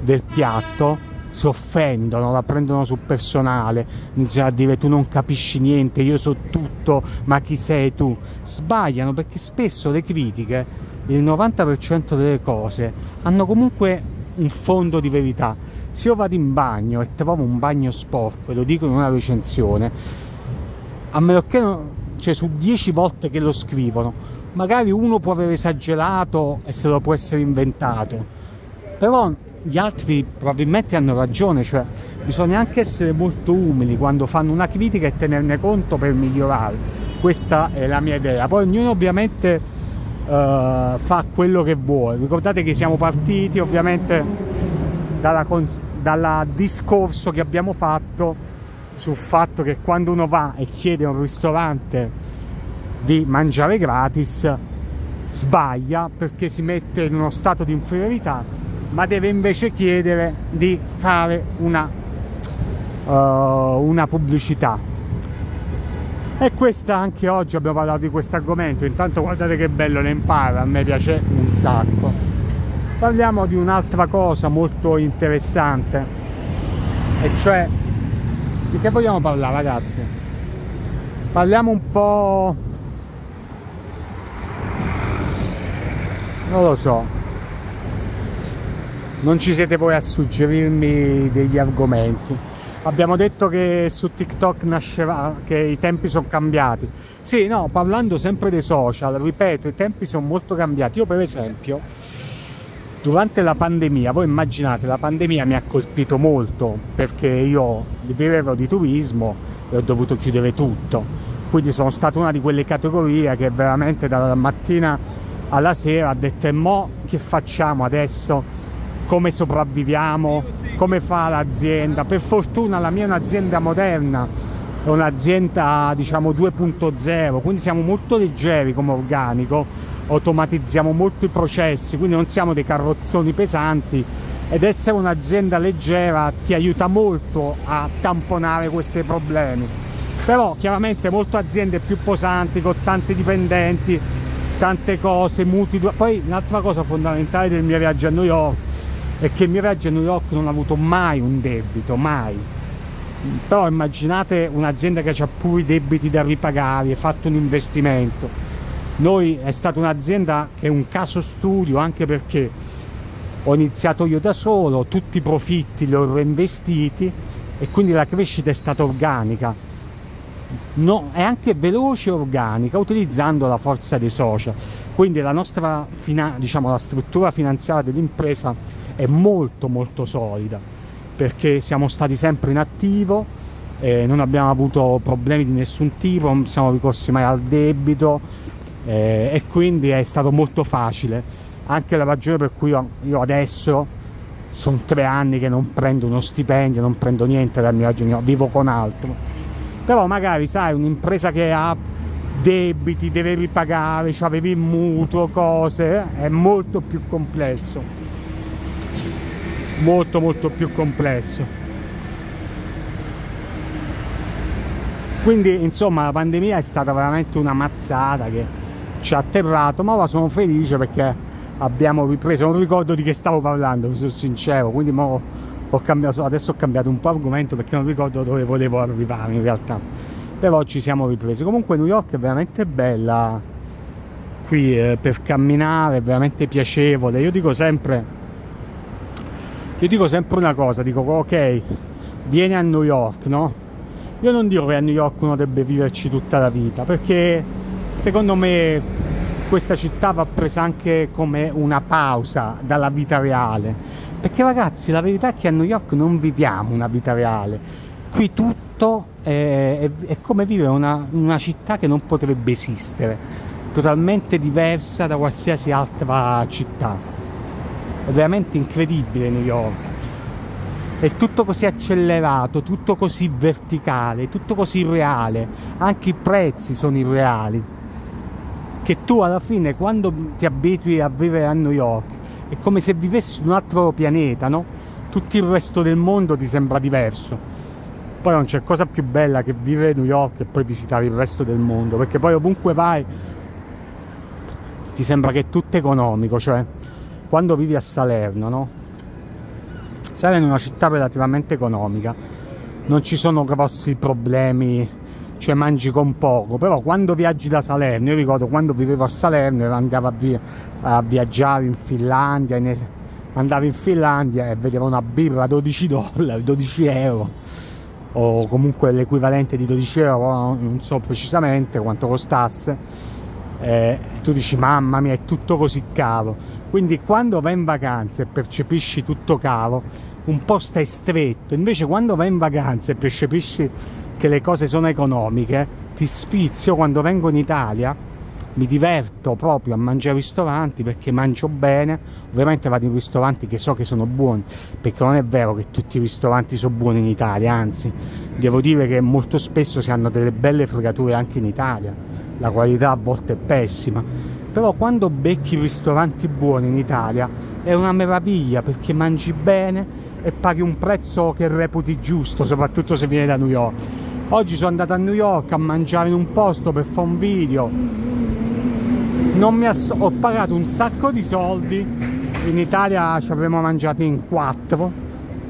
del piatto, si offendono, la prendono sul personale, iniziano a dire tu non capisci niente, io so tutto, ma chi sei tu? Sbagliano perché spesso le critiche, il 90% delle cose, hanno comunque un fondo di verità. Se io vado in bagno e trovo un bagno sporco, e lo dico in una recensione, a meno che non, cioè su 10 volte che lo scrivono, magari uno può aver esagerato e se lo può essere inventato, però gli altri probabilmente hanno ragione, cioè bisogna anche essere molto umili quando fanno una critica e tenerne conto per migliorare. Questa è la mia idea. Poi ognuno ovviamente uh, fa quello che vuole. Ricordate che siamo partiti ovviamente dal discorso che abbiamo fatto sul fatto che quando uno va e chiede a un ristorante di mangiare gratis sbaglia perché si mette in uno stato di inferiorità ma deve invece chiedere di fare una, uh, una pubblicità e questa anche oggi abbiamo parlato di questo argomento. Intanto guardate che bello l'Empire a me piace un sacco. Parliamo di un'altra cosa molto interessante e cioè di che vogliamo parlare ragazzi? Parliamo un po' non lo so. Non ci siete voi a suggerirmi degli argomenti abbiamo detto che su TikTok nascerà che i tempi sono cambiati. Sì no parlando sempre dei social ripeto i tempi sono molto cambiati. Io per esempio durante la pandemia voi immaginate la pandemia mi ha colpito molto perché io vivevo di turismo e ho dovuto chiudere tutto. Quindi sono stata una di quelle categorie che veramente dalla mattina alla sera ha detto e mo che facciamo adesso come sopravviviamo come fa l'azienda per fortuna la mia è un'azienda moderna è un'azienda diciamo 2.0 quindi siamo molto leggeri come organico automatizziamo molto i processi quindi non siamo dei carrozzoni pesanti ed essere un'azienda leggera ti aiuta molto a tamponare questi problemi però chiaramente molte aziende più pesanti con tanti dipendenti tante cose, mutui. Poi un'altra cosa fondamentale del mio viaggio a New York è che il mio viaggio a New York non ha avuto mai un debito, mai. Però immaginate un'azienda che ha pure i debiti da ripagare, ha fatto un investimento. Noi è stata un'azienda che è un caso studio anche perché ho iniziato io da solo, tutti i profitti li ho reinvestiti e quindi la crescita è stata organica no, è anche veloce e organica utilizzando la forza dei social. Quindi la nostra diciamo, la struttura finanziaria dell'impresa è molto molto solida perché siamo stati sempre in attivo, eh, non abbiamo avuto problemi di nessun tipo, non siamo ricorsi mai al debito eh, e quindi è stato molto facile. Anche la ragione per cui io, adesso sono tre anni che non prendo uno stipendio, non prendo niente dal mio agio, vivo con altro però magari sai un'impresa che ha debiti, deve ripagare, cioè avevi mutuo, cose, è molto più complesso molto molto più complesso. Quindi insomma la pandemia è stata veramente una mazzata che ci ha atterrato ma ora sono felice perché abbiamo ripreso non ricordo di che stavo parlando vi sono sincero. Quindi ho cambiato, adesso ho cambiato un po' argomento perché non ricordo dove volevo arrivare in realtà. Però ci siamo ripresi. Comunque New York è veramente bella qui eh, per camminare, è veramente piacevole. Io dico sempre, io dico sempre una cosa, dico ok, vieni a New York, no? Io non dico che a New York uno debba viverci tutta la vita, perché secondo me questa città va presa anche come una pausa dalla vita reale. Perché ragazzi, la verità è che a New York non viviamo una vita reale. Qui tutto è, è, è come vivere una, una città che non potrebbe esistere, totalmente diversa da qualsiasi altra città. È veramente incredibile New York è tutto così accelerato, tutto così verticale, tutto così irreale, anche i prezzi sono irreali. Che tu alla fine quando ti abitui a vivere a New York è come se vivessi su un altro pianeta, no? Tutto il resto del mondo ti sembra diverso. Poi non c'è cosa più bella che vivere a New York e poi visitare il resto del mondo, perché poi ovunque vai ti sembra che è tutto economico, cioè quando vivi a Salerno, no? Salerno è una città relativamente economica, non ci sono grossi problemi, cioè mangi con poco, però quando viaggi da Salerno, io ricordo quando vivevo a Salerno e andavo a, via, a viaggiare in Finlandia, in, andavo in Finlandia e vedevo una birra a 12 dollari, *laughs* 12 euro, o comunque l'equivalente di 12 euro, non so precisamente quanto costasse, eh, tu dici mamma mia è tutto così caro, quindi quando vai in vacanza e percepisci tutto caro, un po' stai stretto, invece quando vai in vacanza e percepisci che le cose sono economiche, ti sfizio quando vengo in Italia, mi diverto proprio a mangiare ristoranti perché mangio bene, ovviamente vado in ristoranti che so che sono buoni, perché non è vero che tutti i ristoranti sono buoni in Italia, anzi devo dire che molto spesso si hanno delle belle fregature anche in Italia, la qualità a volte è pessima, però quando becchi ristoranti buoni in Italia è una meraviglia perché mangi bene, e paghi un prezzo che reputi giusto, soprattutto se vieni da New York. Oggi sono andato a New York a mangiare in un posto per fare un video, ho pagato un sacco di soldi, in Italia ci avremmo mangiati in quattro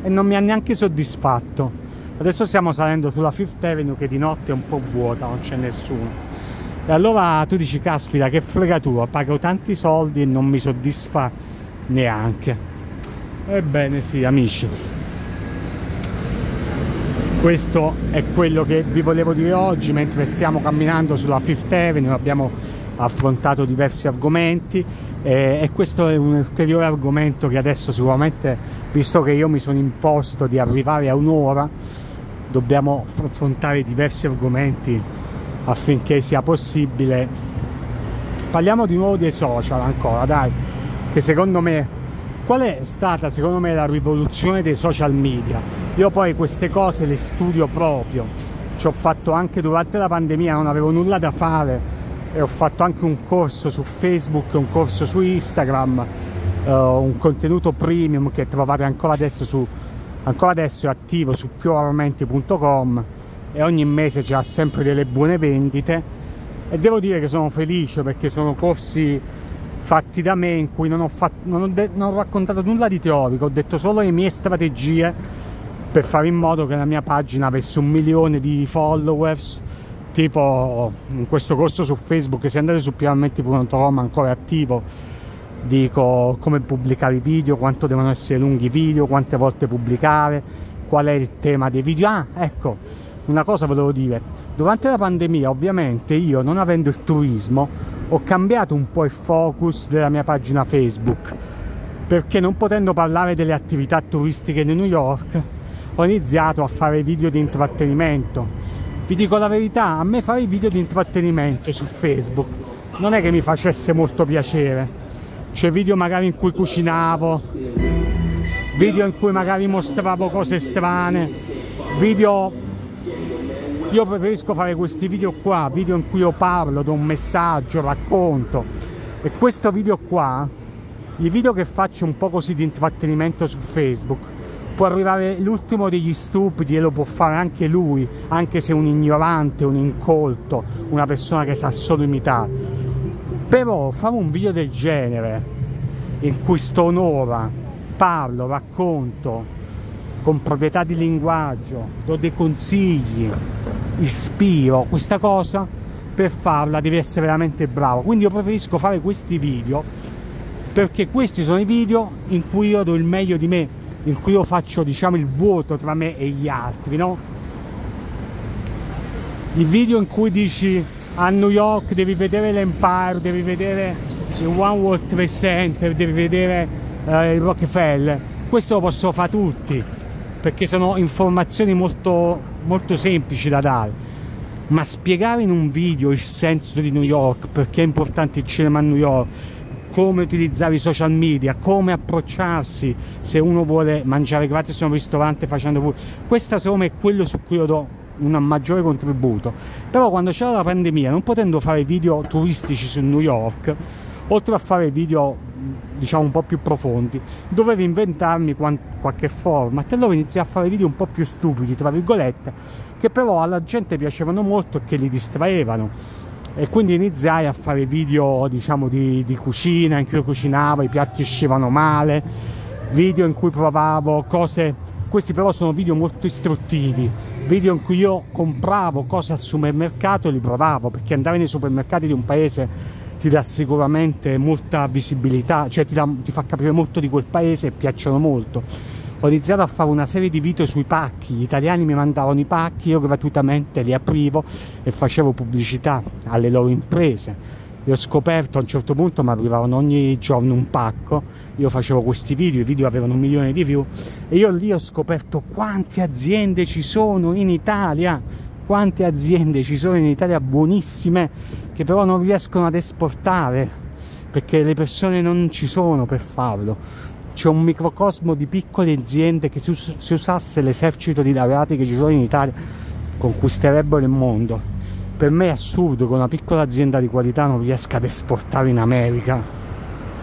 e non mi ha neanche soddisfatto. Adesso stiamo salendo sulla Fifth Avenue che di notte è un po' vuota, non c'è nessuno. E allora tu dici, caspita, che fregatura, pago tanti soldi e non mi soddisfa neanche. Ebbene sì, amici. Questo è quello che vi volevo dire oggi mentre stiamo camminando sulla Fifth Avenue, abbiamo affrontato diversi argomenti eh, e questo è un ulteriore argomento che adesso sicuramente, visto che io mi sono imposto di arrivare a un'ora, dobbiamo affrontare diversi argomenti affinché sia possibile. Parliamo di nuovo dei social ancora, dai, che secondo me Qual è stata secondo me la rivoluzione dei social media? Io poi queste cose le studio proprio, ci ho fatto anche durante la pandemia, non avevo nulla da fare e ho fatto anche un corso su Facebook, un corso su Instagram, uh, un contenuto premium che trovate ancora adesso su ancora adesso è attivo su piuarmenti.com e ogni mese c'ha sempre delle buone vendite. E devo dire che sono felice perché sono corsi fatti da me in cui non ho, fatto, non ho, non ho raccontato nulla di teorico, ho detto solo le mie strategie per fare in modo che la mia pagina avesse un milione di followers. Tipo in questo corso su Facebook se andate su piramenti.com ancora attivo dico come pubblicare i video quanto devono essere lunghi i video quante volte pubblicare qual è il tema dei video. Ah ecco una cosa volevo dire durante la pandemia ovviamente io non avendo il turismo ho cambiato un po' il focus della mia pagina Facebook perché non potendo parlare delle attività turistiche di New York ho iniziato a fare video di intrattenimento. Vi dico la verità a me fare video di intrattenimento su Facebook non è che mi facesse molto piacere. C'è video magari in cui cucinavo video in cui magari mostravo cose strane video io preferisco fare questi video qua, video in cui io parlo, do un messaggio, racconto. E questo video qua, i video che faccio un po' così di intrattenimento su Facebook, può arrivare l'ultimo degli stupidi e lo può fare anche lui, anche se un ignorante, un incolto, una persona che sa solo imitare. Però fare un video del genere, in cui sto un'ora, parlo, racconto, con proprietà di linguaggio, do dei consigli, ispiro, questa cosa per farla devi essere veramente bravo. Quindi io preferisco fare questi video perché questi sono i video in cui io do il meglio di me in cui io faccio diciamo il vuoto tra me e gli altri no? I video in cui dici a New York devi vedere l'Empire devi vedere il One World Trade Center devi vedere eh, il Rockefeller. Questo lo possono fare tutti perché sono informazioni molto, molto semplici da dare ma spiegare in un video il senso di New York perché è importante il cinema a New York come utilizzare i social media, come approcciarsi se uno vuole mangiare gratis in un ristorante facendo pure. Questo secondo me è quello su cui io do un maggiore contributo. Però quando c'era la pandemia, non potendo fare video turistici su New York, oltre a fare video diciamo un po' più profondi, dovevo inventarmi qualche format e allora iniziai a fare video un po' più stupidi, tra virgolette, che però alla gente piacevano molto e che li distraevano. E quindi iniziai a fare video diciamo di, di cucina in cui io cucinavo, i piatti uscivano male, video in cui provavo cose, questi però sono video molto istruttivi, video in cui io compravo cose al supermercato e li provavo, perché andare nei supermercati di un paese ti dà sicuramente molta visibilità, cioè ti, dà, ti fa capire molto di quel paese e piacciono molto ho iniziato a fare una serie di video sui pacchi, gli italiani mi mandavano i pacchi, io gratuitamente li aprivo e facevo pubblicità alle loro imprese. E ho scoperto a un certo punto mi arrivavano ogni giorno un pacco, io facevo questi video, i video avevano un milione di view e io lì ho scoperto quante aziende ci sono in Italia, quante aziende ci sono in Italia buonissime che però non riescono ad esportare perché le persone non ci sono per farlo c'è un microcosmo di piccole aziende che se, se usasse l'esercito di laureati che ci sono in Italia conquisterebbero il mondo. Per me è assurdo che una piccola azienda di qualità non riesca ad esportare in America,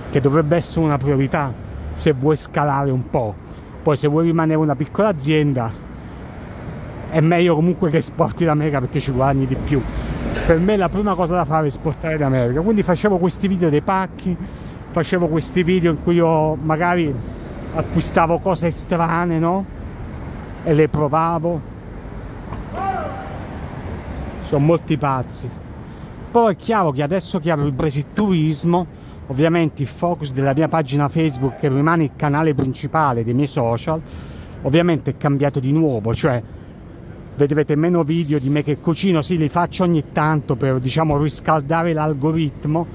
che dovrebbe essere una priorità se vuoi scalare un po'. Poi se vuoi rimanere una piccola azienda è meglio comunque che esporti in America perché ci guadagni di più. Per me la prima cosa da fare è esportare in America. Quindi facevo questi video dei pacchi, facevo questi video in cui io magari acquistavo cose strane no? e le provavo sono molti pazzi poi è chiaro che adesso che ho ripreso il turismo ovviamente il focus della mia pagina Facebook che rimane il canale principale dei miei social ovviamente è cambiato di nuovo cioè vedrete meno video di me che cucino sì li faccio ogni tanto per diciamo riscaldare l'algoritmo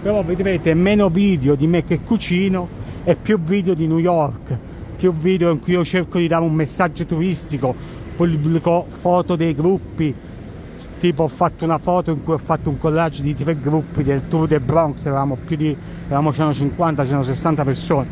però vedrete meno video di me che cucino e più video di New York più video in cui io cerco di dare un messaggio turistico pubblico foto dei gruppi. Tipo ho fatto una foto in cui ho fatto un collage di tre gruppi del tour del Bronx eravamo più di eravamo 150 160 persone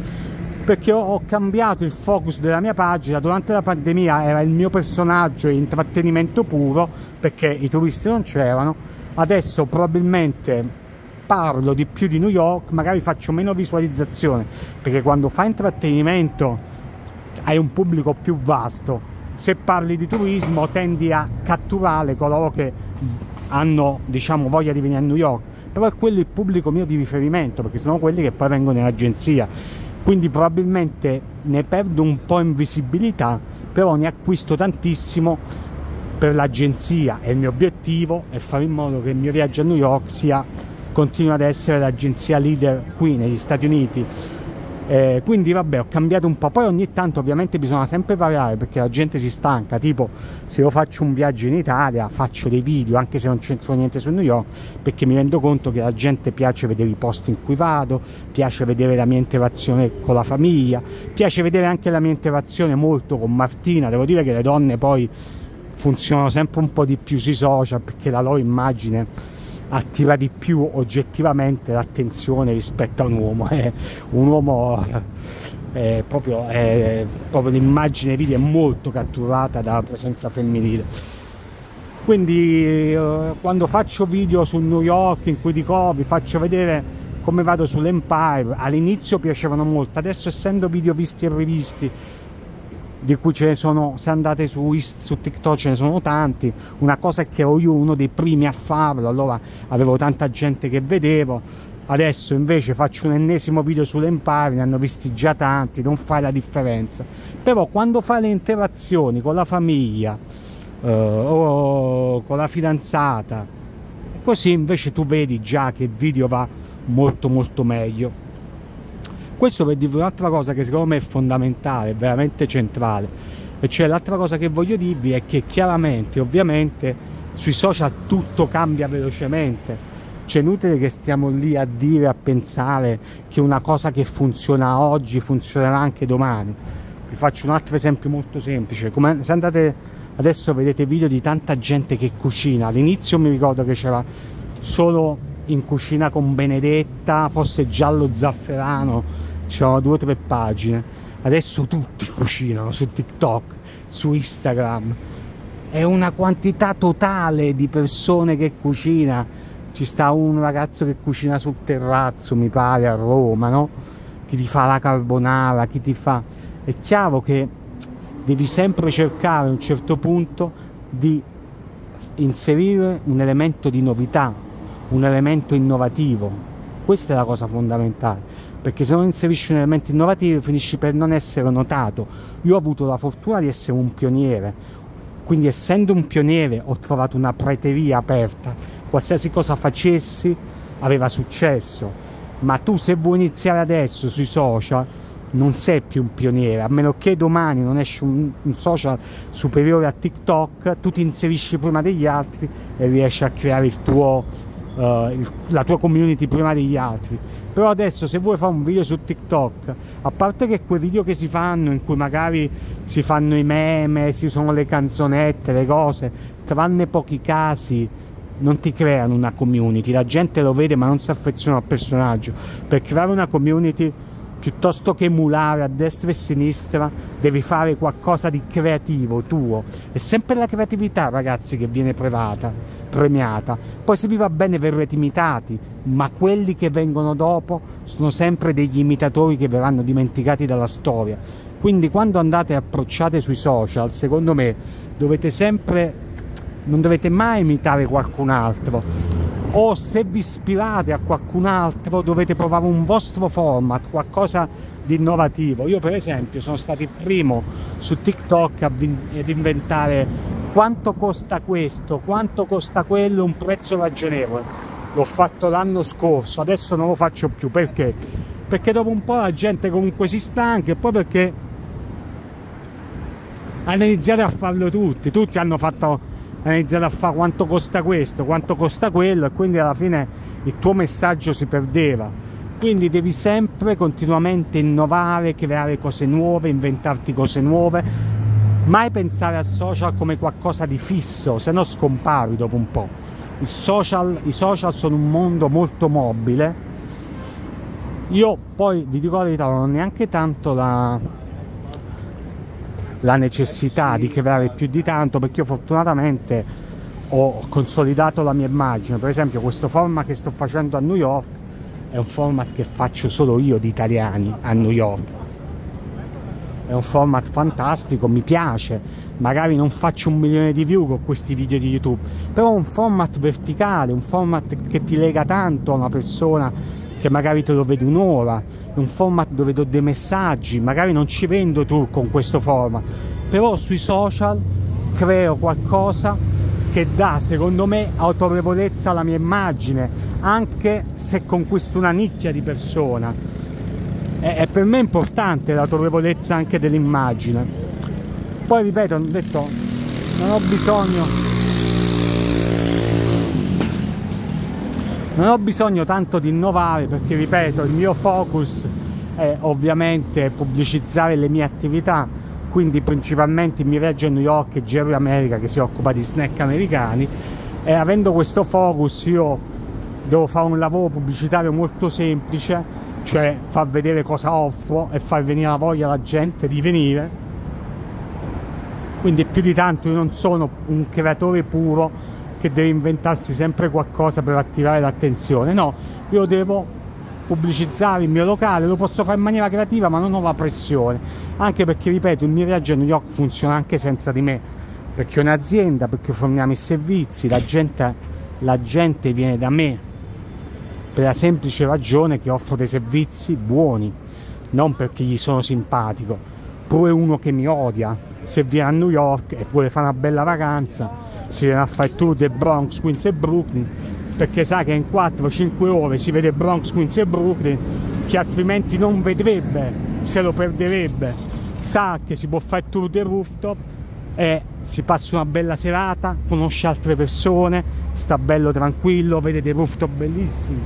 perché ho, cambiato il focus della mia pagina. Durante la pandemia era il mio personaggio e intrattenimento puro perché i turisti non c'erano. Adesso probabilmente parlo di più di New York magari faccio meno visualizzazione perché quando fai intrattenimento hai un pubblico più vasto. Se parli di turismo tendi a catturare coloro che hanno diciamo voglia di venire a New York. Però è quello il pubblico mio di riferimento perché sono quelli che poi vengono in agenzia quindi probabilmente ne perdo un po' in visibilità però ne acquisto tantissimo per l'agenzia. E il mio obiettivo è fare in modo che il mio viaggio a New York sia continua ad essere l'agenzia leader qui negli Stati Uniti eh, quindi vabbè ho cambiato un po' poi ogni tanto ovviamente bisogna sempre variare perché la gente si stanca. Tipo se io faccio un viaggio in Italia faccio dei video anche se non c'entro niente su New York perché mi rendo conto che la gente piace vedere i posti in cui vado piace vedere la mia interazione con la famiglia piace vedere anche la mia interazione molto con Martina. Devo dire che le donne poi funzionano sempre un po' di più sui social perché la loro immagine attira di più oggettivamente l'attenzione rispetto a un uomo. Eh, un uomo è proprio, è proprio l'immagine video è molto catturata dalla presenza femminile. Quindi eh, quando faccio video su New York in cui dico oh, vi faccio vedere come vado sull'Empire, all'inizio piacevano molto, adesso essendo video visti e rivisti di cui ce ne sono, se andate su, su TikTok ce ne sono tanti, una cosa è che ero io uno dei primi a farlo, allora avevo tanta gente che vedevo, adesso invece faccio un ennesimo video sull'Empire, ne hanno visti già tanti, non fai la differenza, però quando fai le interazioni con la famiglia eh, o con la fidanzata così invece tu vedi già che il video va molto molto meglio questo per dirvi un'altra cosa che secondo me è fondamentale veramente centrale. E cioè l'altra cosa che voglio dirvi è che chiaramente ovviamente sui social tutto cambia velocemente. C'è inutile che stiamo lì a dire a pensare che una cosa che funziona oggi funzionerà anche domani. Vi faccio un altro esempio molto semplice. Come se andate adesso vedete video di tanta gente che cucina. All'inizio mi ricordo che c'era solo in cucina con Benedetta fosse giallo zafferano c'erano due o tre pagine adesso tutti cucinano su TikTok su Instagram è una quantità totale di persone che cucina ci sta un ragazzo che cucina sul terrazzo mi pare a Roma no? chi ti fa la carbonara chi ti fa è chiaro che devi sempre cercare a un certo punto di inserire un elemento di novità, un elemento innovativo. Questa è la cosa fondamentale, perché se non inserisci un elemento innovativo finisci per non essere notato. Io ho avuto la fortuna di essere un pioniere, quindi essendo un pioniere ho trovato una prateria aperta, qualsiasi cosa facessi aveva successo, ma tu se vuoi iniziare adesso sui social non sei più un pioniere, a meno che domani non esce un, un, social superiore a TikTok, tu ti inserisci prima degli altri e riesci a creare tuo, uh, il, la tua community prima degli altri. Però adesso se vuoi fare un video su TikTok, a parte che quei video che si fanno in cui magari si fanno i meme, si sono le canzonette, le cose, tranne pochi casi non ti creano una community, la gente lo vede ma non si affeziona al personaggio. Per creare una community piuttosto che emulare a destra e a sinistra devi fare qualcosa di creativo tuo. È sempre la creatività ragazzi che viene prevata, premiata. Poi se vi va bene verrete imitati ma quelli che vengono dopo sono sempre degli imitatori che verranno dimenticati dalla storia. Quindi quando andate e approcciate sui social secondo me dovete sempre non dovete mai imitare qualcun altro. O se vi ispirate a qualcun altro dovete provare un vostro format, qualcosa di innovativo. Io per esempio sono stato il primo su TikTok ad inventare quanto costa questo, quanto costa quello, un prezzo ragionevole. L'ho fatto l'anno scorso, adesso non lo faccio più perché? Perché dopo un po' la gente comunque si stanca e poi perché hanno iniziato a farlo tutti, tutti hanno fatto hai iniziato a fare quanto costa questo, quanto costa quello e quindi alla fine il tuo messaggio si perdeva. Quindi devi sempre continuamente innovare, creare cose nuove, inventarti cose nuove, mai pensare al social come qualcosa di fisso, se no scompari dopo un po'. Social, I social sono un mondo molto mobile. Io poi vi dico la verità, non ho neanche tanto la, la necessità di creare più di tanto perché io fortunatamente ho consolidato la mia immagine per esempio questo format che sto facendo a New York è un format che faccio solo io di italiani a New York è un format fantastico mi piace magari non faccio un milione di view con questi video di youtube però è un format verticale un format che ti lega tanto a una persona che magari te lo vedi un'ora, un format dove do dei messaggi, magari non ci vendo tu con questo format, però sui social creo qualcosa che dà secondo me autorevolezza alla mia immagine, anche se conquisto una nicchia di persona. È, è per me importante l'autorevolezza anche dell'immagine. Poi ripeto, ho detto, non ho bisogno non ho bisogno tanto di innovare perché ripeto il mio focus è ovviamente pubblicizzare le mie attività quindi principalmente mio viaggio a New York e Jerry America che si occupa di snack americani e avendo questo focus io devo fare un lavoro pubblicitario molto semplice cioè far vedere cosa offro e far venire la voglia alla gente di venire. Quindi più di tanto io non sono un creatore puro che deve inventarsi sempre qualcosa per attirare l'attenzione. No, io devo pubblicizzare il mio locale, lo posso fare in maniera creativa ma non ho la pressione, anche perché ripeto il mio viaggio a New York funziona anche senza di me, perché è un'azienda, perché forniamo i servizi, la gente, la gente viene da me per la semplice ragione che offro dei servizi buoni, non perché gli sono simpatico, pure uno che mi odia, se viene a New York e vuole fare una bella vacanza si viene a fare il tour del Bronx, Queens e Brooklyn perché sa che in 4-5 ore si vede Bronx, Queens e Brooklyn che altrimenti non vedrebbe, se lo perderebbe. Sa che si può fare il tour del rooftop e si passa una bella serata, conosce altre persone, sta bello tranquillo, vede dei rooftop bellissimi.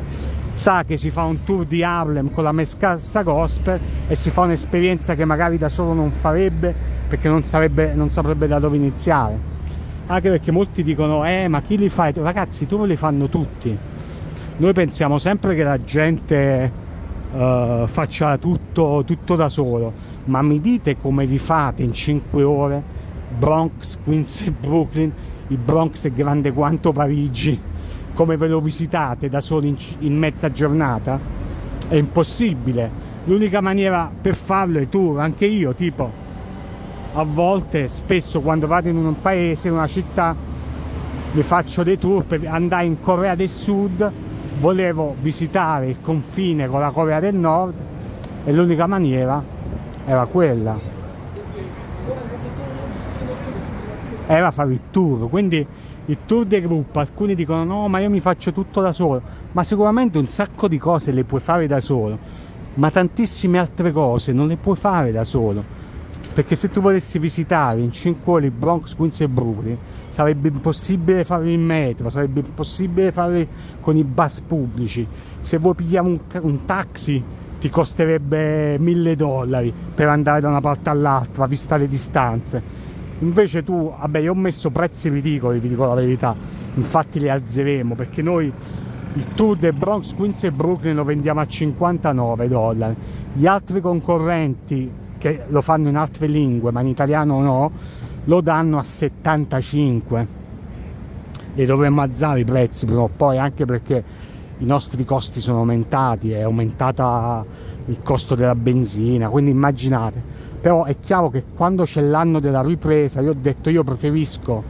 Sa che si fa un tour di Harlem con la Mescassa Gospel e si fa un'esperienza che magari da solo non farebbe perché non, sarebbe, non saprebbe da dove iniziare anche perché molti dicono eh ma chi li fai? Ragazzi tu li fanno tutti noi pensiamo sempre che la gente uh, faccia tutto, tutto da solo ma mi dite come vi fate in 5 ore Bronx, Queens e Brooklyn il Bronx è grande quanto Parigi. Come ve lo visitate da soli in, in mezza giornata? È impossibile. L'unica maniera per farlo è tu anche io tipo a volte, spesso quando vado in un paese, in una città, mi faccio dei tour per andare in Corea del Sud, volevo visitare il confine con la Corea del Nord e l'unica maniera era quella. Era fare il tour, quindi il tour del gruppo, alcuni dicono no ma io mi faccio tutto da solo, ma sicuramente un sacco di cose le puoi fare da solo, ma tantissime altre cose non le puoi fare da solo. Perché se tu volessi visitare in 5 ore Bronx, Queens e Brooklyn sarebbe impossibile farlo in metro, sarebbe impossibile farlo con i bus pubblici. Se vuoi pigliare un, un taxi ti costerebbe 1000 dollari per andare da una parte all'altra vista le distanze invece tu, vabbè io ho messo prezzi ridicoli vi dico la verità. Infatti li alzeremo perché noi il tour del Bronx, Queens e Brooklyn lo vendiamo a 59 dollari. Gli altri concorrenti che lo fanno in altre lingue ma in italiano no, lo danno a 75 e dovremmo alzare i prezzi prima o poi anche perché i nostri costi sono aumentati, è aumentato il costo della benzina, quindi immaginate. Però è chiaro che quando c'è l'anno della ripresa, io ho detto io preferisco,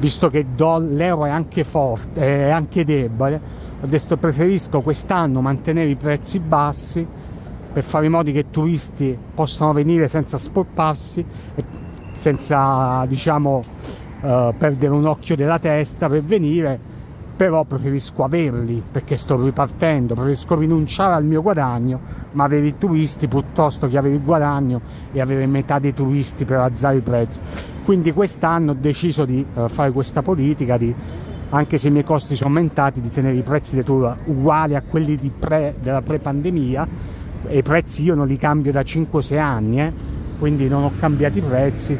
visto che l'euro è anche forte, è anche debole, ho detto preferisco quest'anno mantenere i prezzi bassi per fare in modo che i turisti possano venire senza sporparsi e senza diciamo uh, perdere un occhio della testa per venire però preferisco averli perché sto ripartendo preferisco rinunciare al mio guadagno ma avere i turisti piuttosto che avere il guadagno e avere metà dei turisti per alzare i prezzi. Quindi quest'anno ho deciso di uh, fare questa politica di anche se i miei costi sono aumentati di tenere i prezzi dei tour uguali a quelli pre, della pre-pandemia. E i prezzi io non li cambio da 5-6 anni, eh? quindi non ho cambiato i prezzi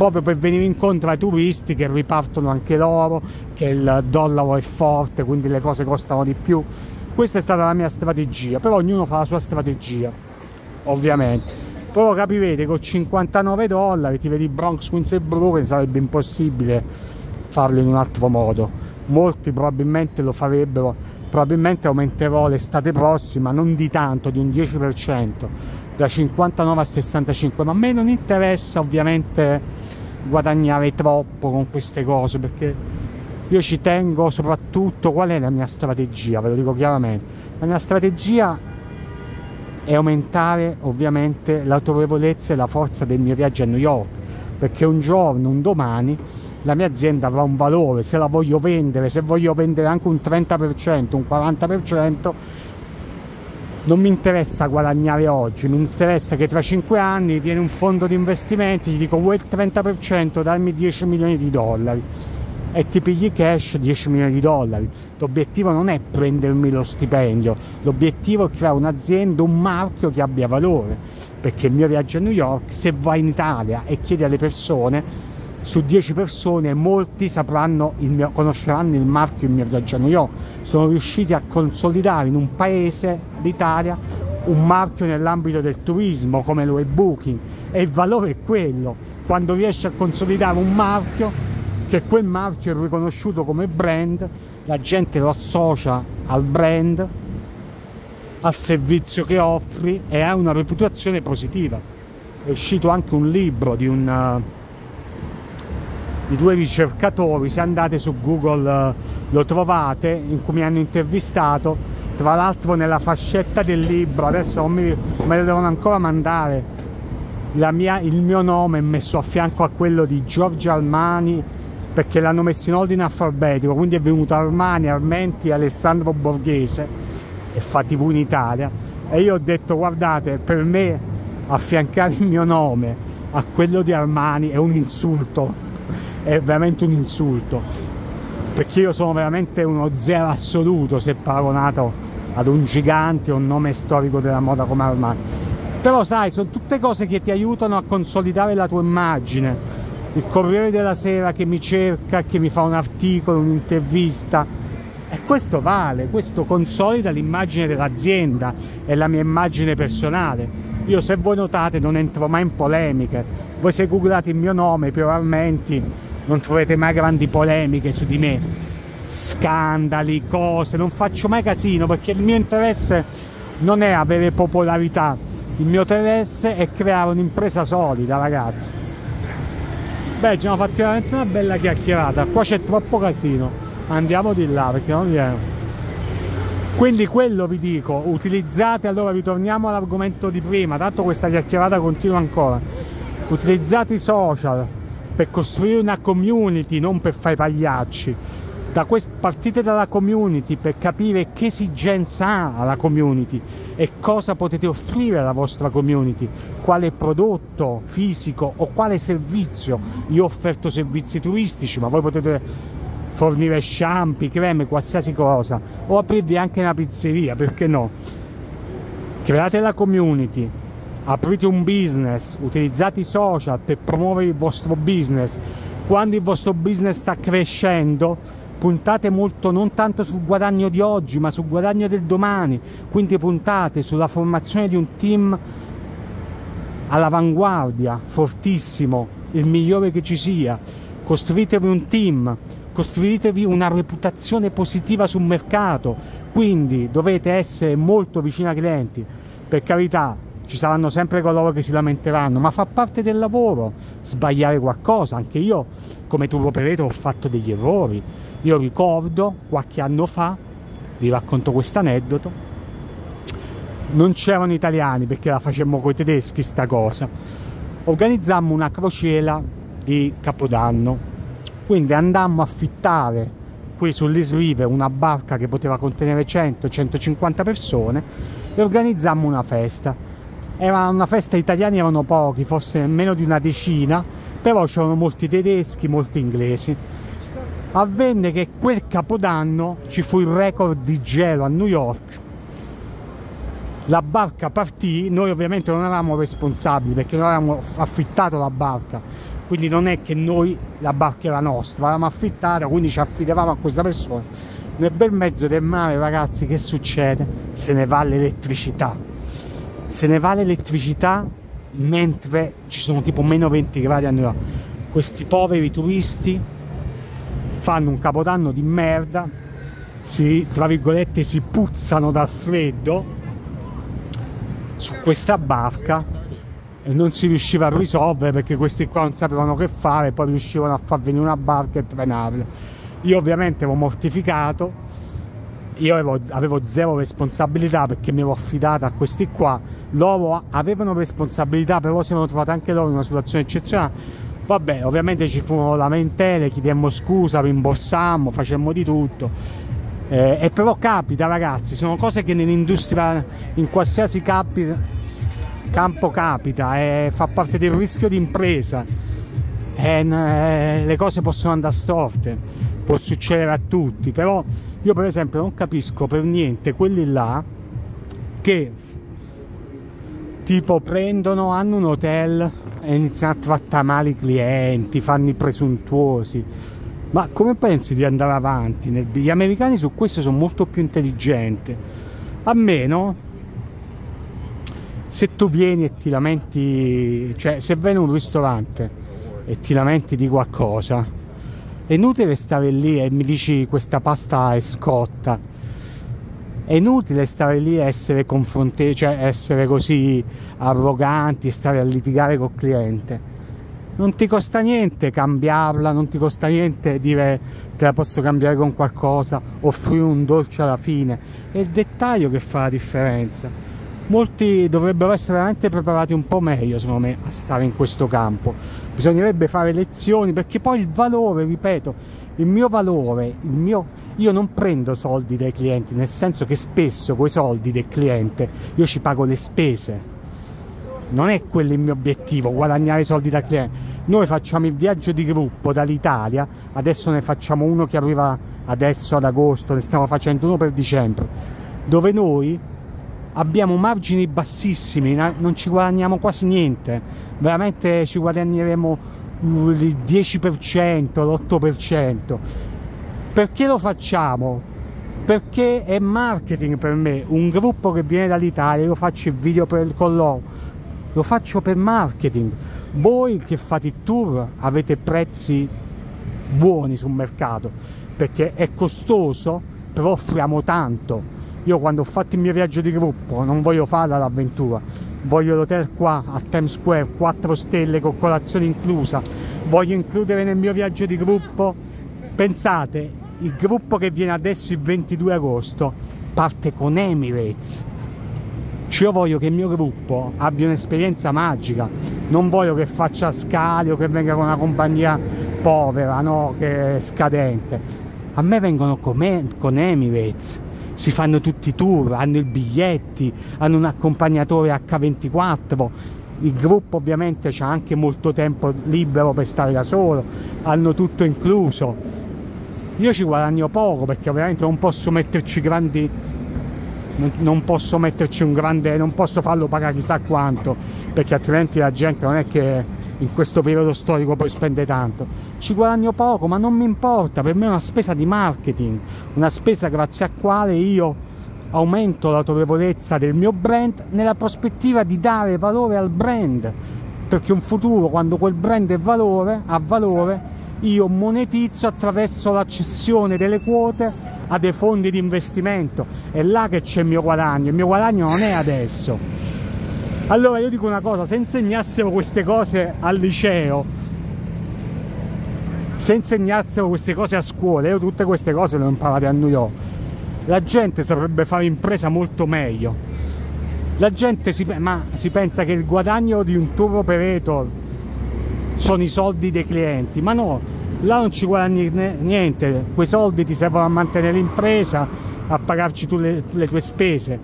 proprio per venire incontro ai turisti che ripartono anche loro, che il dollaro è forte, quindi le cose costano di più. Questa è stata la mia strategia, però ognuno fa la sua strategia, ovviamente. Però capirete, con 59 dollari ti vedi Bronx, Queens e Brooklyn sarebbe impossibile farlo in un altro modo. Molti probabilmente lo farebbero probabilmente aumenterò l'estate prossima non di tanto, di un 10% da 59 a 65 ma a me non interessa ovviamente guadagnare troppo con queste cose perché io ci tengo soprattutto qual è la mia strategia? Ve lo dico chiaramente. La mia strategia è aumentare ovviamente l'autorevolezza e la forza del mio viaggio a New York perché un giorno, un domani la mia azienda avrà un valore, se la voglio vendere, se voglio vendere anche un 30%, un 40%, non mi interessa guadagnare oggi, mi interessa che tra 5 anni viene un fondo di investimenti, gli dico vuoi il 30%, dammi 10 milioni di dollari. E ti pigli cash 10 milioni di dollari. L'obiettivo non è prendermi lo stipendio, l'obiettivo è creare un'azienda, un marchio che abbia valore, perché il mio viaggio a New York, se vai in Italia e chiedi alle persone, su 10 persone molti sapranno il mio, conosceranno il marchio il mio New York. Sono riusciti a consolidare in un paese d'Italia un marchio nell'ambito del turismo come lo è Booking. E il valore è quello. Quando riesci a consolidare un marchio che quel marchio è riconosciuto come brand la gente lo associa al brand al servizio che offri e ha una reputazione positiva. È uscito anche un libro di un di due ricercatori, se andate su Google eh, lo trovate, in cui mi hanno intervistato, tra l'altro nella fascetta del libro, adesso mi, me lo devono ancora mandare, mia, il mio nome è messo a fianco a quello di Giorgio Armani perché l'hanno messo in ordine alfabetico, quindi è venuto Armani, Armenti, Alessandro Borghese e fa TV in Italia. E io ho detto guardate per me affiancare il mio nome a quello di Armani è un insulto, è veramente un insulto perché io sono veramente uno zero assoluto se paragonato ad un gigante, un nome storico della moda come Armani. Però sai, sono tutte cose che ti aiutano a consolidare la tua immagine. Il Corriere della Sera che mi cerca, che mi fa un articolo, un'intervista. E questo vale, questo consolida l'immagine dell'azienda e la mia immagine personale. Io se voi notate non entro mai in polemiche. Voi se googlate il mio nome, Piero Armenti, non troverete mai grandi polemiche su di me. Scandali, cose, non faccio mai casino perché il mio interesse non è avere popolarità, il mio interesse è creare un'impresa solida ragazzi. Beh, ci siamo fatti veramente una bella chiacchierata, qua c'è troppo casino, andiamo di là perché non viene. Quindi quello vi dico, utilizzate, allora ritorniamo all'argomento di prima, tanto questa chiacchierata continua ancora, utilizzate i social per costruire una community, non per fare pagliacci da quest- partite dalla community per capire che esigenza ha la community e cosa potete offrire alla vostra community, quale prodotto fisico o quale servizio. Io ho offerto servizi turistici, ma voi potete fornire shampoo, creme, qualsiasi cosa o aprirvi anche una pizzeria, perché no? Create la community, aprite un business, utilizzate i social per promuovere il vostro business. Quando il vostro business sta crescendo, puntate molto non tanto sul guadagno di oggi ma sul guadagno del domani. Quindi puntate sulla formazione di un team all'avanguardia fortissimo il migliore che ci sia. Costruitevi un team costruitevi una reputazione positiva sul mercato. Quindi dovete essere molto vicini ai clienti. Per carità ci saranno sempre coloro che si lamenteranno ma fa parte del lavoro sbagliare qualcosa anche io come tour operator ho fatto degli errori io ricordo qualche anno fa, vi racconto questo aneddoto, non c'erano italiani perché la facemmo con i tedeschi sta cosa. Organizzammo una crociera di Capodanno, quindi andammo a affittare qui sull'East River una barca che poteva contenere 100-150 persone e organizzammo una festa. Era una festa, italiani erano pochi, forse meno di una decina, però c'erano molti tedeschi, molti inglesi. Avvenne che quel capodanno ci fu il record di gelo a New York. La barca partì noi ovviamente non eravamo responsabili perché noi avevamo affittato la barca. Quindi non è che noi la barca era nostra l'avevamo affittata quindi ci affidavamo a questa persona. Nel bel mezzo del mare ragazzi che succede? se ne va l'elettricità se ne va l'elettricità mentre ci sono tipo meno 20 gradi a New York questi poveri turisti fanno un capodanno di merda, si, tra virgolette si puzzano dal freddo su questa barca e non si riusciva a risolvere perché questi qua non sapevano che fare poi riuscivano a far venire una barca e trenarla io ovviamente ero mortificato io avevo, avevo, zero responsabilità perché mi ero affidata a questi qua loro avevano responsabilità però si erano trovati anche loro in una situazione eccezionale Vabbè, ovviamente ci furono lamentele, chiedemmo scusa, rimborsammo, facemmo di tutto. Eh, e però capita ragazzi, sono cose che nell'industria, in qualsiasi capi, campo capita, e fa parte del rischio di impresa. E, eh, le cose possono andare storte, può succedere a tutti, però io per esempio non capisco per niente quelli là che tipo prendono, hanno un hotel e iniziano a trattare male i clienti, fanno i presuntuosi. Ma come pensi di andare avanti? Gli americani su questo sono molto più intelligenti. A meno se tu vieni e ti lamenti, cioè se vai in un ristorante e ti lamenti di qualcosa, è inutile stare lì e mi dici questa pasta è scotta è inutile stare lì e essere confrontati, cioè essere così arroganti, stare a litigare col cliente. Non ti costa niente cambiarla, non ti costa niente dire te la posso cambiare con qualcosa, offrire un dolce alla fine. È il dettaglio che fa la differenza. molti dovrebbero essere veramente preparati un po' meglio secondo me a stare in questo campo bisognerebbe fare lezioni perché poi il valore ripeto il mio valore il mio io non prendo soldi dai clienti nel senso che spesso quei soldi del cliente io ci pago le spese. Non è quello il mio obiettivo guadagnare soldi dal cliente. Noi facciamo il viaggio di gruppo dall'Italia adesso ne facciamo uno che arriva adesso ad agosto ne stiamo facendo uno per dicembre dove noi abbiamo margini bassissimi, non ci guadagniamo quasi niente, veramente ci guadagneremo il 10%, l'8%. Perché lo facciamo? Perché è marketing per me, un gruppo che viene dall'Italia, io faccio il video per, con loro, lo faccio per marketing. Voi che fate il tour avete prezzi buoni sul mercato, perché è costoso, però offriamo tanto io quando ho fatto il mio viaggio di gruppo non voglio farla l'avventura voglio l'hotel qua a Times Square 4 stelle con colazione inclusa voglio includere nel mio viaggio di gruppo pensate il gruppo che viene adesso il 22 agosto parte con Emirates. Io voglio che il mio gruppo abbia un'esperienza magica. Non voglio che faccia scali o che venga con una compagnia povera no che è scadente. A me vengono con Emirates. Si fanno tutti i tour, hanno i biglietti, hanno un accompagnatore H24, il gruppo ovviamente ha anche molto tempo libero per stare da solo, hanno tutto incluso. Io ci guadagno poco perché ovviamente non posso metterci grandi non posso metterci un grande non posso farlo pagare chissà quanto perché altrimenti la gente non è che in questo periodo storico poi spende tanto. Ci guadagno poco, ma non mi importa, per me è una spesa di marketing, una spesa grazie a quale io aumento l'autorevolezza del mio brand nella prospettiva di dare valore al brand, perché un futuro quando quel brand è valore, ha valore, io monetizzo attraverso la cessione delle quote a dei fondi di investimento. È là che c'è il mio guadagno, il mio guadagno non è adesso allora io dico una cosa, se insegnassero queste cose al liceo, se insegnassero queste cose a scuola, io tutte queste cose le ho imparate a New York, la gente saprebbe fare impresa molto meglio. La gente si, si pensa che il guadagno di un tour operator sono i soldi dei clienti, ma no, là non ci guadagni niente, quei soldi ti servono a mantenere l'impresa, a pagarci tu le, le tue spese.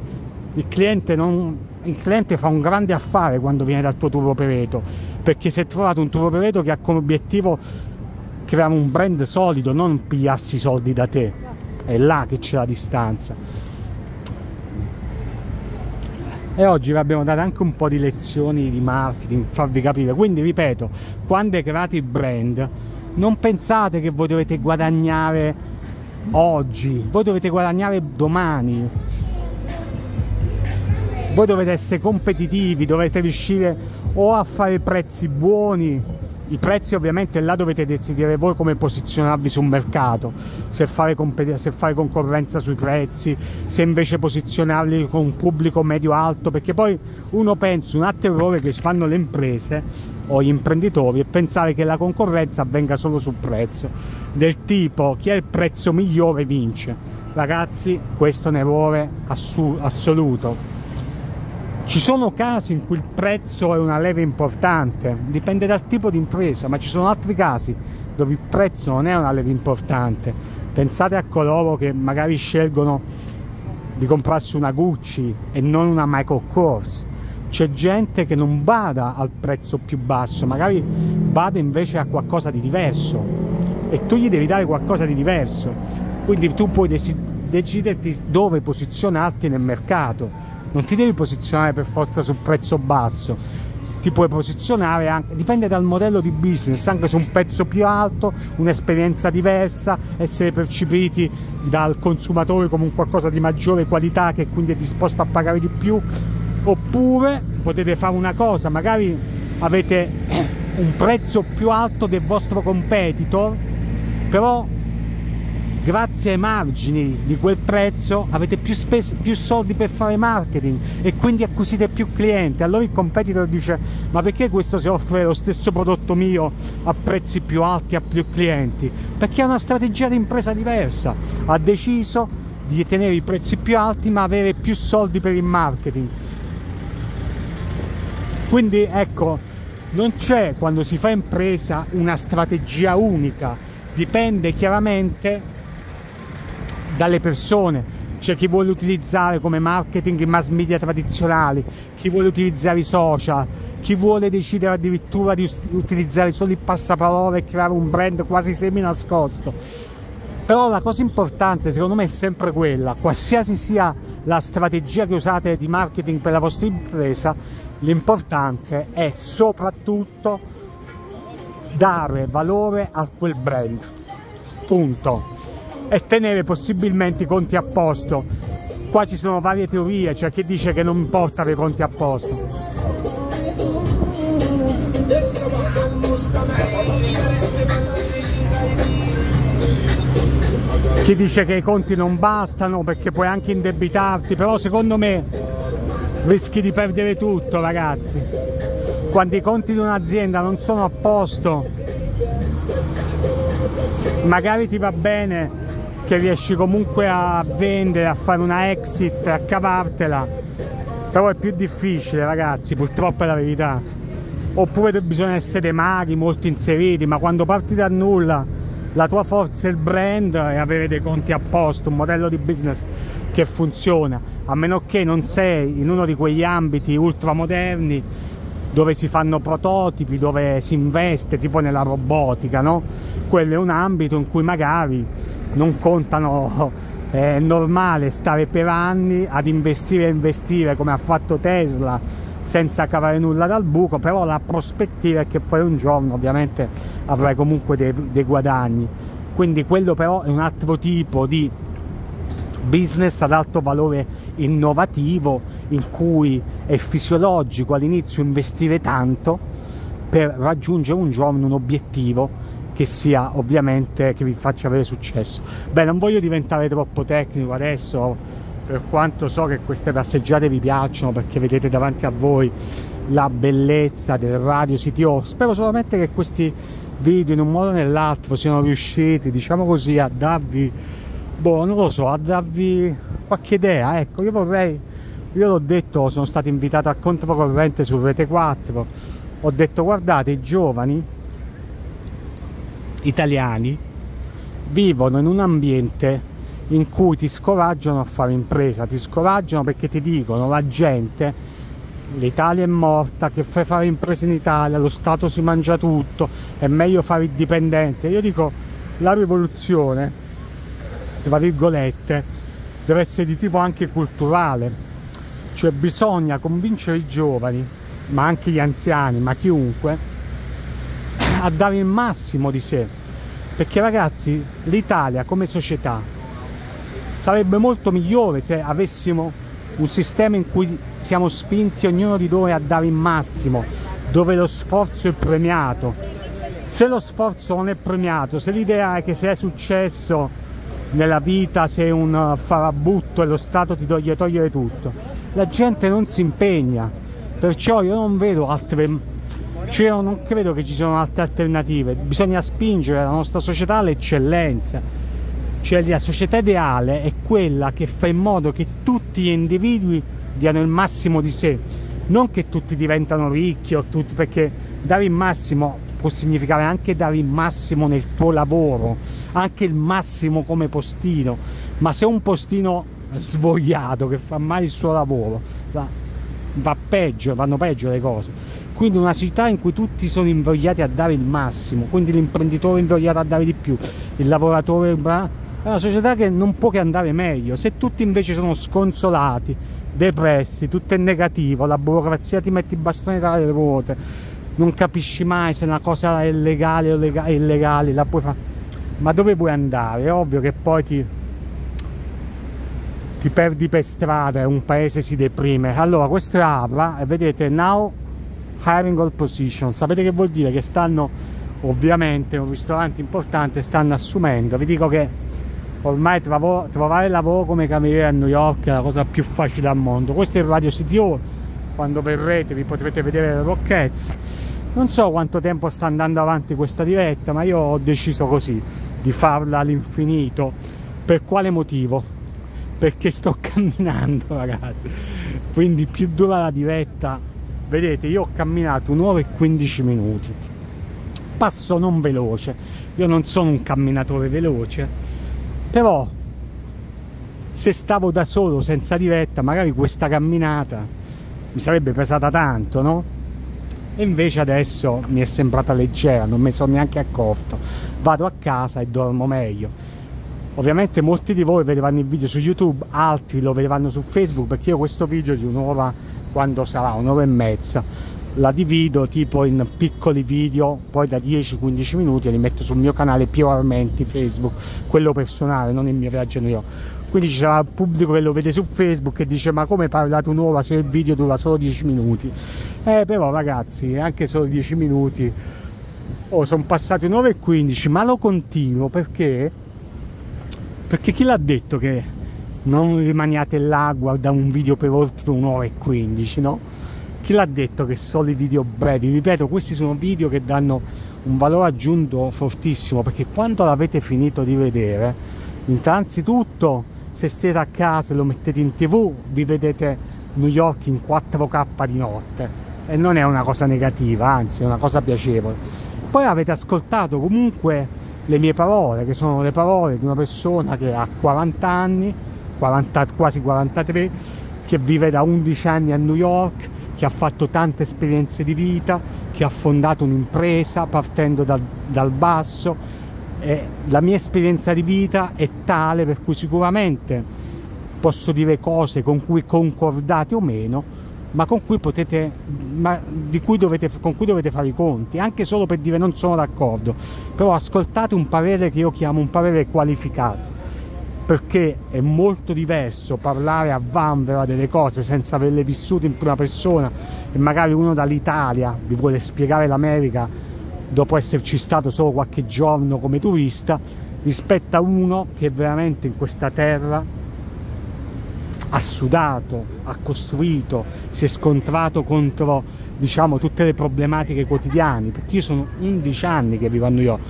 Il cliente non, il cliente fa un grande affare quando viene dal tuo tour operator perché è trovato un tour operator che ha come obiettivo creare un brand solido non pigliarsi i soldi da te. È là che c'è la distanza e oggi vi abbiamo dato anche un po' di lezioni di marketing farvi capire. Quindi ripeto quando create il brand non pensate che voi dovete guadagnare oggi voi dovete guadagnare domani. Voi dovete essere competitivi, dovete riuscire o a fare prezzi buoni, i prezzi ovviamente là dovete decidere voi come posizionarvi sul mercato, se fare, se fare concorrenza sui prezzi, se invece posizionarli con un pubblico medio-alto, perché poi uno pensa, un altro errore che fanno le imprese o gli imprenditori è pensare che la concorrenza avvenga solo sul prezzo, del tipo chi ha il prezzo migliore vince. Ragazzi, questo è un errore assoluto ci sono casi in cui il prezzo è una leva importante, dipende dal tipo di impresa, ma ci sono altri casi dove il prezzo non è una leva importante. Pensate a coloro che magari scelgono di comprarsi una Gucci e non una Michael Kors. C'è gente che non bada al prezzo più basso, magari bada invece a qualcosa di diverso e tu gli devi dare qualcosa di diverso. Quindi tu puoi deciderti dove posizionarti nel mercato non ti devi posizionare per forza sul prezzo basso. Ti puoi posizionare anche, dipende dal modello di business, anche su un prezzo più alto, un'esperienza diversa, essere percepiti dal consumatore come un qualcosa di maggiore qualità che quindi è disposto a pagare di più, oppure potete fare una cosa, magari avete un prezzo più alto del vostro competitor, però grazie ai margini di quel prezzo avete più, più, soldi per fare marketing e quindi acquisite più clienti. Allora il competitor dice ma perché questo si offre lo stesso prodotto mio a prezzi più alti a più clienti? Perché ha una strategia di impresa diversa, ha deciso di tenere i prezzi più alti ma avere più soldi per il marketing. Quindi ecco, non c'è quando si fa impresa una strategia unica, dipende chiaramente dalle persone. C'è chi vuole utilizzare come marketing i mass media tradizionali, chi vuole utilizzare i social, chi vuole decidere addirittura di utilizzare solo il passaparola e creare un brand quasi semi nascosto. Però la cosa importante secondo me è sempre quella, qualsiasi sia la strategia che usate di marketing per la vostra impresa, l'importante è soprattutto dare valore a quel brand. Punto. E tenere possibilmente i conti a posto. Qua ci sono varie teorie, c'è chi dice che non importa avere i conti a posto. Chi dice che i conti non bastano perché puoi anche indebitarti, però secondo me rischi di perdere tutto ragazzi. Quando i conti di un'azienda non sono a posto, magari ti va bene che riesci comunque a vendere, a fare una exit, a cavartela, però è più difficile ragazzi, purtroppo è la verità. Oppure bisogna essere maghi, molto inseriti, ma quando parti da nulla la tua forza è il brand e avere dei conti a posto, un modello di business che funziona, a meno che non sei in uno di quegli ambiti ultramoderni dove si fanno prototipi, dove si investe, tipo nella robotica, no? Quello è un ambito in cui magari non contano, è normale stare per anni ad investire e investire come ha fatto Tesla senza cavare nulla dal buco, però la prospettiva è che poi un giorno ovviamente avrai comunque dei, dei guadagni. Quindi quello però è un altro tipo di business ad alto valore innovativo in cui è fisiologico all'inizio investire tanto per raggiungere un giorno un obiettivo che sia ovviamente che vi faccia avere successo. Beh, non voglio diventare troppo tecnico adesso, per quanto so che queste passeggiate vi piacciono perché vedete davanti a voi la bellezza del radio CTO. Spero solamente che questi video in un modo o nell'altro siano riusciti, diciamo così, a darvi, boh, non lo so, a darvi qualche idea. Ecco, io vorrei, io l'ho detto, sono stato invitato a controcorrente su Rete 4, ho detto guardate i giovani italiani vivono in un ambiente in cui ti scoraggiano a fare impresa, ti scoraggiano perché ti dicono la gente, l'Italia è morta, che fai fare impresa in Italia, lo Stato si mangia tutto, è meglio fare il dipendente. Io dico la rivoluzione, tra virgolette, deve essere di tipo anche culturale, cioè bisogna convincere i giovani, ma anche gli anziani, ma chiunque, a dare il massimo di sé. Perché ragazzi, l'Italia come società sarebbe molto migliore se avessimo un sistema in cui siamo spinti ognuno di noi a dare il massimo, dove lo sforzo è premiato. Se lo sforzo non è premiato, se l'idea è che se è successo nella vita sei un farabutto e lo Stato ti toglie togliere tutto, la gente non si impegna. Perciò io non vedo altre cioè, non credo che ci siano altre alternative, bisogna spingere la nostra società all'eccellenza. Cioè la società ideale è quella che fa in modo che tutti gli individui diano il massimo di sé, non che tutti diventano ricchi o tutti, perché dare il massimo può significare anche dare il massimo nel tuo lavoro, anche il massimo come postino, ma se un postino svogliato che fa male il suo lavoro va, va peggio, vanno peggio le cose. Quindi una città in cui tutti sono invogliati a dare il massimo, quindi l'imprenditore è invogliato a dare di più, il lavoratore è una società che non può che andare meglio. Se tutti invece sono sconsolati, depressi, tutto è negativo, la burocrazia ti mette i bastoni tra le ruote, non capisci mai se una cosa è legale o lega- illegale, la puoi fare. Ma dove vuoi andare? È ovvio che poi ti, ti perdi per strada e un paese si deprime. Allora, questo è Avra e vedete now hiring all position. Sapete che vuol dire? Che stanno ovviamente un ristorante importante stanno assumendo. Vi dico che ormai trovo, trovare lavoro come cameriere a New York è la cosa più facile al mondo. Questo è il Radio CTO, quando verrete vi potrete vedere le Rockettes. Non so quanto tempo sta andando avanti questa diretta, ma io ho deciso così, di farla all'infinito. Per quale motivo? Perché sto *laughs* camminando, ragazzi. Quindi più dura la diretta, vedete io ho camminato un'ora e 15 minuti. Passo non veloce. Io non sono un camminatore veloce però se stavo da solo senza diretta magari questa camminata mi sarebbe pesata tanto no? e invece adesso mi è sembrata leggera non mi sono neanche accorto. Vado a casa e dormo meglio. Ovviamente molti di voi vedranno il video su youtube altri lo vedranno su facebook perché io questo video di un'ora quando sarà un'ora e mezza. La divido tipo in piccoli video poi da 10-15 minuti e li metto sul mio canale Pio Armenti Facebook quello personale non il mio viaggio New quindi ci sarà il pubblico che lo vede su Facebook e dice ma come parlate un'ora se il video dura solo 10 minuti? Eh però ragazzi anche solo 10 minuti. Oh, sono passati un'ora e 15 ma lo continuo perché perché chi l'ha detto che non rimaniate là a guardare un video per oltre un'ora e 15 no? chi l'ha detto che solo i video brevi ripeto questi sono video che danno un valore aggiunto fortissimo perché quando l'avete finito di vedere innanzitutto se siete a casa e lo mettete in tv vi vedete New York in 4K di notte e non è una cosa negativa, anzi è una cosa piacevole. Poi avete ascoltato comunque le mie parole, che sono le parole di una persona che ha 40 anni, 40, quasi 43, che vive da 11 anni a New York, che ha fatto tante esperienze di vita, che ha fondato un'impresa partendo dal, dal basso, eh, la mia esperienza di vita è tale per cui sicuramente posso dire cose con cui concordate o meno, ma con cui potete, ma cui dovete, con cui dovete fare i conti, anche solo per dire non sono d'accordo, però ascoltate un parere che io chiamo un parere qualificato, perché è molto diverso parlare a vanvera delle cose senza averle vissute in prima persona e magari uno dall'Italia vi vuole spiegare l'America dopo esserci stato solo qualche giorno come turista rispetto a uno che veramente in questa terra ha sudato, ha costruito, si è scontrato contro diciamo tutte le problematiche quotidiane perché io sono 11 anni che vivo a New York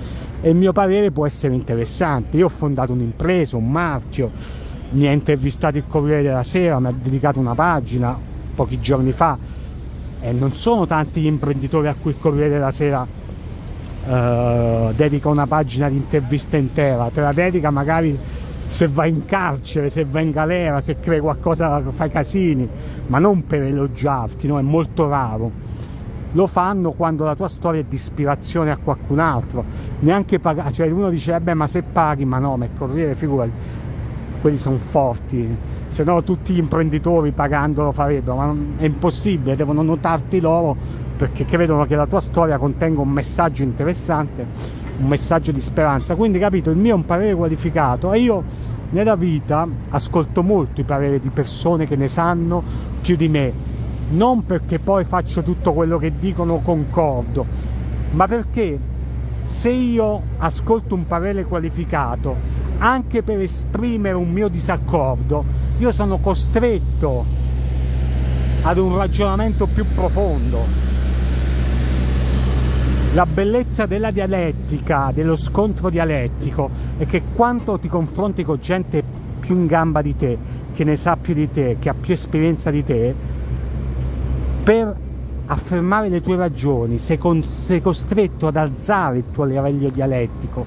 e il mio parere può essere interessante io ho fondato un'impresa, un marchio mi ha intervistato il Corriere della Sera mi ha dedicato una pagina pochi giorni fa e non sono tanti gli imprenditori a cui il Corriere della Sera eh, dedica una pagina di intervista intera, te la dedica magari se vai in carcere, se vai in galera, se crei qualcosa, fai casini, ma non per elogiarti, no? è molto raro. Lo fanno quando la tua storia è di ispirazione a qualcun altro, neanche pagare, cioè uno dice, vabbè ma se paghi, ma no, ma il corriere, figurati, quelli sono forti, se no tutti gli imprenditori pagando lo farebbero, ma è impossibile, devono notarti loro perché credono che la tua storia contenga un messaggio interessante, un messaggio di speranza. Quindi capito, il mio è un parere qualificato e io nella vita ascolto molto i pareri di persone che ne sanno più di me, non perché poi faccio tutto quello che dicono concordo, ma perché se io ascolto un parere qualificato anche per esprimere un mio disaccordo, io sono costretto ad un ragionamento più profondo. La bellezza della dialettica, dello scontro dialettico, è che quando ti confronti con gente più in gamba di te, che ne sa più di te, che ha più esperienza di te, per affermare le tue ragioni sei, con, sei costretto ad alzare il tuo livello dialettico,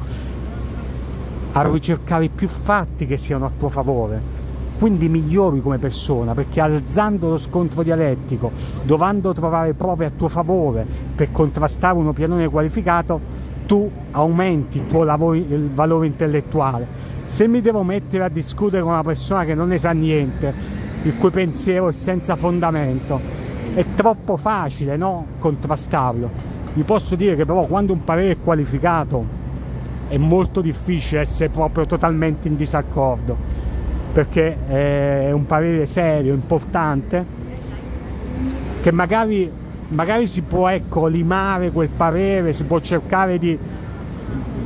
a ricercare più fatti che siano a tuo favore quindi migliori come persona perché alzando lo scontro dialettico, dovendo trovare prove a tuo favore per contrastare un opinione qualificato, tu aumenti il tuo lavoro, il valore intellettuale. Se mi devo mettere a discutere con una persona che non ne sa niente, il cui pensiero è senza fondamento, è troppo facile no? contrastarlo. Vi posso dire che però quando un parere è qualificato è molto difficile essere proprio totalmente in disaccordo perché è un parere serio, importante, che magari, magari si può ecco, limare quel parere, si può cercare di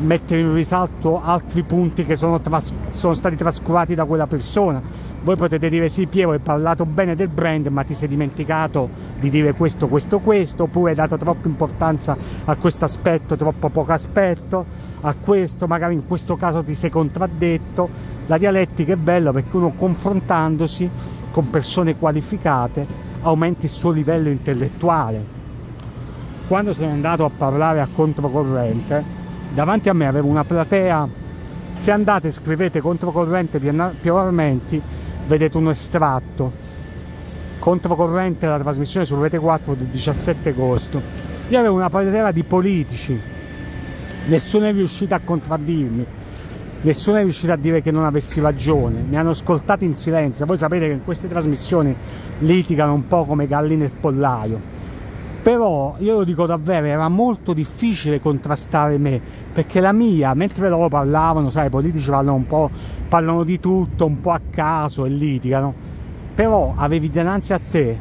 mettere in risalto altri punti che sono, sono stati trascurati da quella persona. Voi potete dire sì Piero hai parlato bene del brand ma ti sei dimenticato di dire questo, questo, questo oppure hai dato troppa importanza a questo aspetto, troppo poco aspetto, a questo magari in questo caso ti sei contraddetto la dialettica è bella perché uno confrontandosi con persone qualificate aumenti il suo livello intellettuale. Quando sono andato a parlare a controcorrente, davanti a me avevo una platea, se andate e scrivete controcorrente Piero Armenti, vedete un estratto. Controcorrente la trasmissione su Rete 4 del 17 agosto. Io avevo una platea di politici, nessuno è riuscito a contraddirmi. Nessuno è riuscito a dire che non avessi ragione, mi hanno ascoltato in silenzio, voi sapete che in queste trasmissioni litigano un po' come galline e pollaio, però io lo dico davvero, era molto difficile contrastare me, perché la mia, mentre loro parlavano, sai, i politici parlano un po', parlano di tutto, un po' a caso e litigano, però avevi dinanzi a te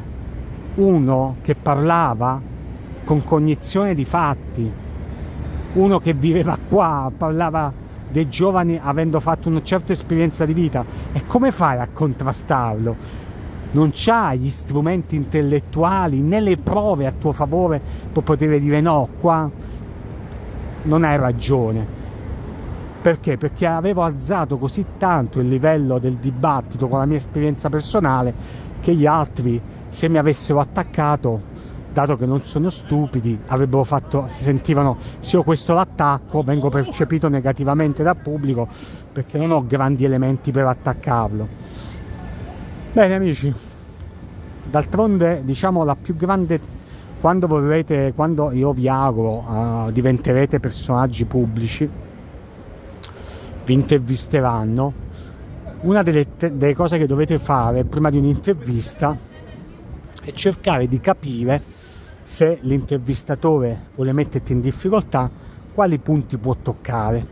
uno che parlava con cognizione di fatti, uno che viveva qua, parlava dei giovani avendo fatto una certa esperienza di vita e come fai a contrastarlo? Non c'hai gli strumenti intellettuali né le prove a tuo favore per poter dire no, qua non hai ragione. Perché? Perché avevo alzato così tanto il livello del dibattito con la mia esperienza personale che gli altri, se mi avessero attaccato, dato che non sono stupidi, avrebbero fatto, si sentivano se ho questo l'attacco, vengo percepito negativamente dal pubblico perché non ho grandi elementi per attaccarlo. Bene amici, d'altronde diciamo la più grande quando vorrete, quando io vi auguro uh, diventerete personaggi pubblici, vi intervisteranno, una delle, delle cose che dovete fare prima di un'intervista è cercare di capire se l'intervistatore vuole metterti in difficoltà, quali punti può toccare.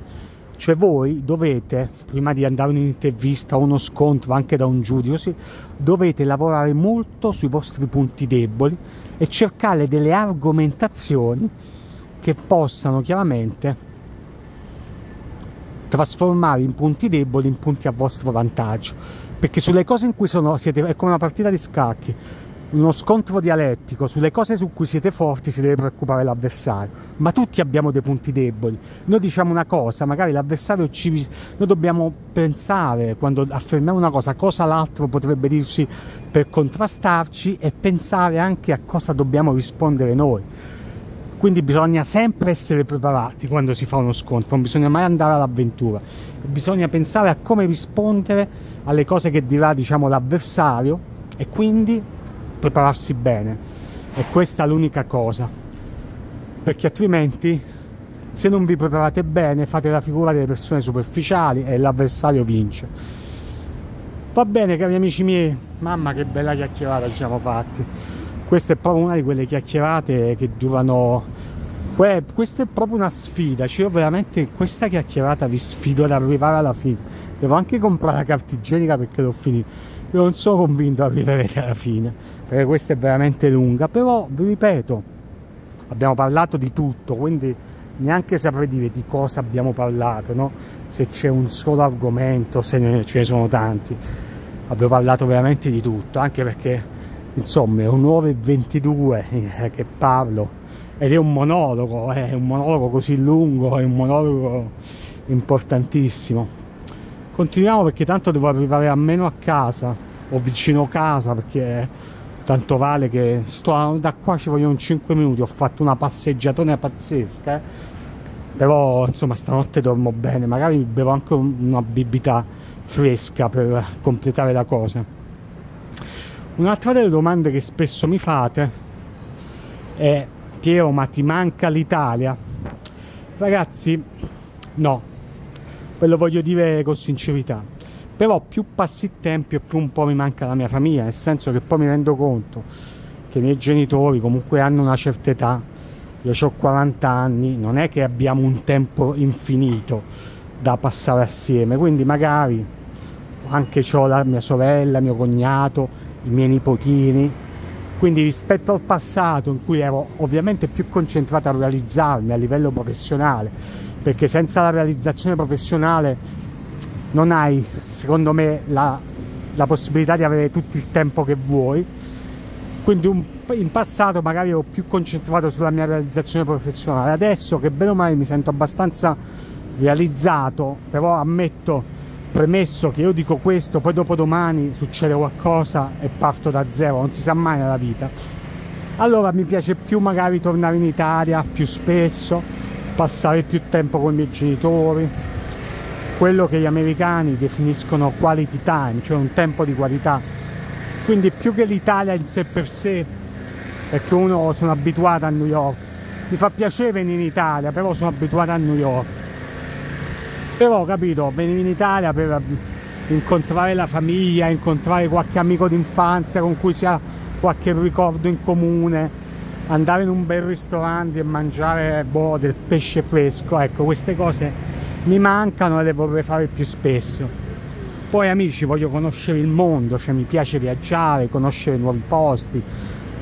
Cioè voi dovete, prima di andare in un'intervista o uno scontro anche da un giudice, dovete lavorare molto sui vostri punti deboli e cercare delle argomentazioni che possano chiaramente trasformare in punti deboli in punti a vostro vantaggio. Perché sulle cose in cui sono, siete, è come una partita di scacchi, uno scontro dialettico sulle cose su cui siete forti si deve preoccupare l'avversario. Ma tutti abbiamo dei punti deboli. Noi diciamo una cosa magari l'avversario ci noi dobbiamo pensare quando affermiamo una cosa cosa l'altro potrebbe dirci per contrastarci e pensare anche a cosa dobbiamo rispondere noi. Quindi bisogna sempre essere preparati quando si fa uno scontro non bisogna mai andare all'avventura. Bisogna pensare a come rispondere alle cose che dirà diciamo l'avversario e quindi prepararsi bene. E questa è l'unica cosa. Perché altrimenti se non vi preparate bene fate la figura delle persone superficiali e l'avversario vince. Va bene cari amici miei. Mamma che bella chiacchierata ci siamo fatti. Questa è proprio una di quelle chiacchierate che durano questa è proprio una sfida. Cioè io veramente questa chiacchierata vi sfido ad arrivare alla fine. Devo anche comprare la carta igienica perché l'ho finita non sono convinto arriverete alla fine perché questa è veramente lunga però vi ripeto abbiamo parlato di tutto quindi neanche saprei dire di cosa abbiamo parlato no? se c'è un solo argomento se ne, ce ne sono tanti abbiamo parlato veramente di tutto anche perché insomma è un'ora e 22 eh, che parlo ed è un monologo eh, è un monologo così lungo è un monologo importantissimo continuiamo perché tanto devo arrivare almeno a casa o vicino casa perché tanto vale che sto da qua ci vogliono 5 minuti ho fatto una passeggiatona pazzesca eh. però insomma stanotte dormo bene magari bevo anche una bibita fresca per completare la cosa. Un'altra delle domande che spesso mi fate è Piero ma ti manca l'Italia? Ragazzi no ve lo voglio dire con sincerità. Però più passi il tempo più un po' mi manca la mia famiglia nel senso che poi mi rendo conto che i miei genitori comunque hanno una certa età. Io ho 40 anni non è che abbiamo un tempo infinito da passare assieme. Quindi magari anche ho la mia sorella, mio cognato, i miei nipotini. Quindi rispetto al passato in cui ero ovviamente più concentrato a realizzarmi a livello professionale perché senza la realizzazione professionale non hai, secondo me, la, la possibilità di avere tutto il tempo che vuoi. Quindi un, in passato magari ero più concentrato sulla mia realizzazione professionale, adesso che bene o male mi sento abbastanza realizzato, però ammetto premesso che io dico questo, poi dopo domani succede qualcosa e parto da zero, non si sa mai nella vita. Allora mi piace più magari tornare in Italia più spesso, passare più tempo con i miei genitori, quello che gli americani definiscono quality time, cioè un tempo di qualità. Quindi più che l'Italia in sé per sé, perché uno sono abituato a New York, mi fa piacere venire in Italia, però sono abituato a New York. Però capito, venire in Italia per incontrare la famiglia, incontrare qualche amico d'infanzia con cui si ha qualche ricordo in comune, andare in un bel ristorante e mangiare boh, del pesce fresco, ecco queste cose mi mancano e le vorrei fare più spesso. Poi amici voglio conoscere il mondo, cioè mi piace viaggiare, conoscere nuovi posti.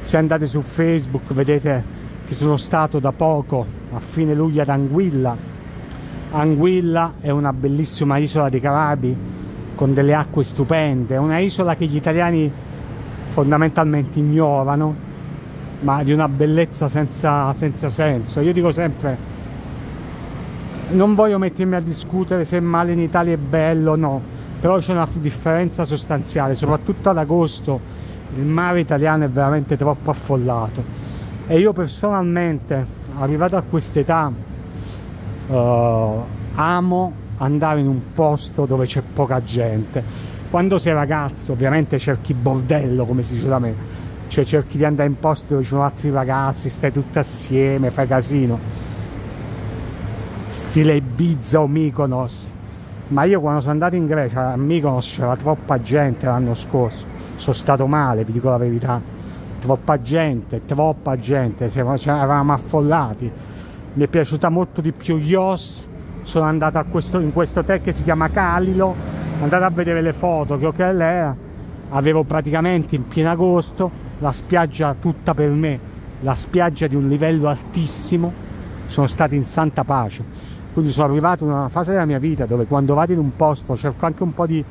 Se andate su Facebook vedete che sono stato da poco a fine luglio ad Anguilla. Anguilla è una bellissima isola dei Carabi con delle acque stupende, è una isola che gli italiani fondamentalmente ignorano, ma di una bellezza senza, senza senso. Io dico sempre non voglio mettermi a discutere se il male in Italia è bello o no, però c'è una differenza sostanziale, soprattutto ad agosto il mare italiano è veramente troppo affollato e io personalmente, arrivato a quest'età, uh, amo andare in un posto dove c'è poca gente. Quando sei ragazzo ovviamente cerchi bordello, come si dice da me, cioè cerchi di andare in posti dove ci sono altri ragazzi, stai tutti assieme, fai casino. Stile Ibiza o Mykonos. Ma io quando sono andato in Grecia a Mykonos c'era troppa gente l'anno scorso. Sono stato male vi dico la verità. Troppa gente troppa gente. Eravamo affollati. Mi è piaciuta molto di più Ios sono andato questo, in questo hotel che si chiama Calilo. Andate a vedere le foto che hotel era. Avevo praticamente in pieno agosto la spiaggia tutta per me la spiaggia di un livello altissimo sono stato in santa pace. Quindi sono arrivato in una fase della mia vita dove quando vado in un posto cerco anche un po' di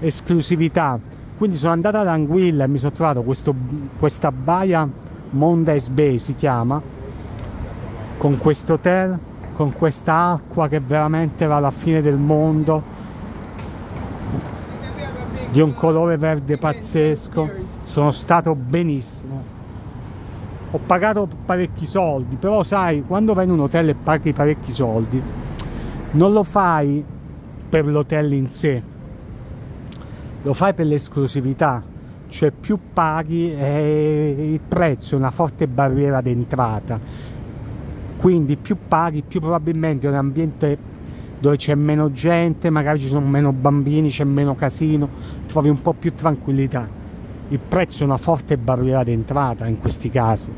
esclusività. Quindi sono andato ad Anguilla e mi sono trovato questo, questa baia Mondays Bay si chiama, con questo hotel, con questa acqua che veramente va alla fine del mondo, di un colore verde pazzesco. Sono stato benissimo. Ho pagato parecchi soldi, però sai, quando vai in un hotel e paghi parecchi soldi, non lo fai per l'hotel in sé, lo fai per l'esclusività, cioè più paghi e il prezzo è una forte barriera d'entrata, quindi più paghi più probabilmente è un ambiente dove c'è meno gente, magari ci sono meno bambini, c'è meno casino, trovi un po' più tranquillità il prezzo è una forte barriera d'entrata in questi casi.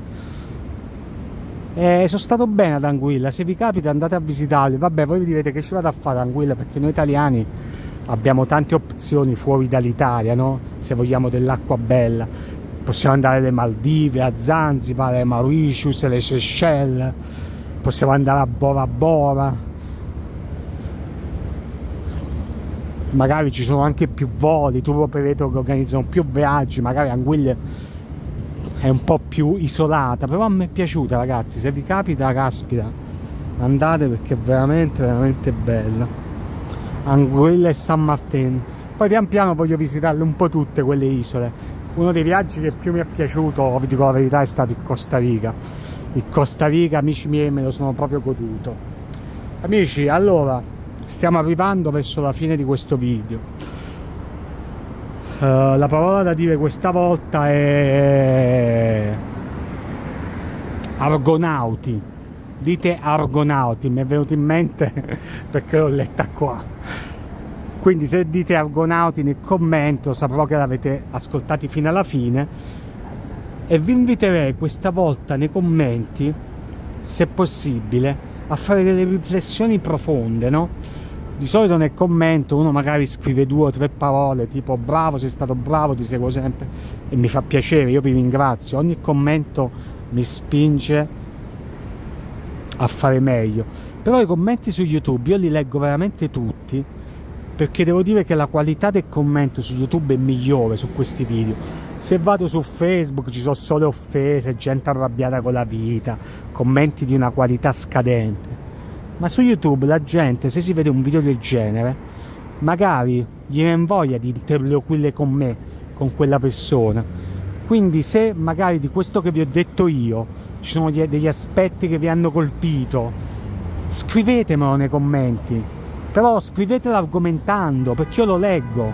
E sono stato bene ad Anguilla se vi capita andate a visitarli. Vabbè voi vi direte che ci vado a fare Anguilla perché noi italiani abbiamo tante opzioni fuori dall'Italia no? se vogliamo dell'acqua bella. Possiamo andare alle Maldive, a Zanzibar, alle Mauritius, alle Seychelles. Possiamo andare a Bora Bora magari ci sono anche più voli, tour operator che organizzano più viaggi, magari Anguilla è un po' più isolata, però a me è piaciuta ragazzi, se vi capita caspita, andate perché è veramente veramente bella. Anguilla e San Martin. Poi pian piano voglio visitarle un po' tutte quelle isole. Uno dei viaggi che più mi è piaciuto, vi dico la verità, è stato il Costa Rica. Il Costa Rica, amici miei, me lo sono proprio goduto. Amici, allora, stiamo arrivando verso la fine di questo video. Uh, la parola da dire questa volta è argonauti. Dite argonauti mi è venuto in mente *laughs* perché l'ho letta qua. Quindi se dite argonauti nel commento saprò che l'avete ascoltati fino alla fine. E vi inviterei questa volta nei commenti se possibile a fare delle riflessioni profonde no? di solito nel commento uno magari scrive due o tre parole tipo bravo, sei stato bravo, ti seguo sempre e mi fa piacere, io vi ringrazio, ogni commento mi spinge a fare meglio. Però i commenti su YouTube io li leggo veramente tutti perché devo dire che la qualità del commento su YouTube è migliore su questi video. Se vado su Facebook ci sono solo offese, gente arrabbiata con la vita, commenti di una qualità scadente. Ma su YouTube la gente se si vede un video del genere magari gli viene voglia di interloquire con me, con quella persona. Quindi se magari di questo che vi ho detto io ci sono de- degli aspetti che vi hanno colpito, scrivetemelo nei commenti, però scrivetelo argomentando perché io lo leggo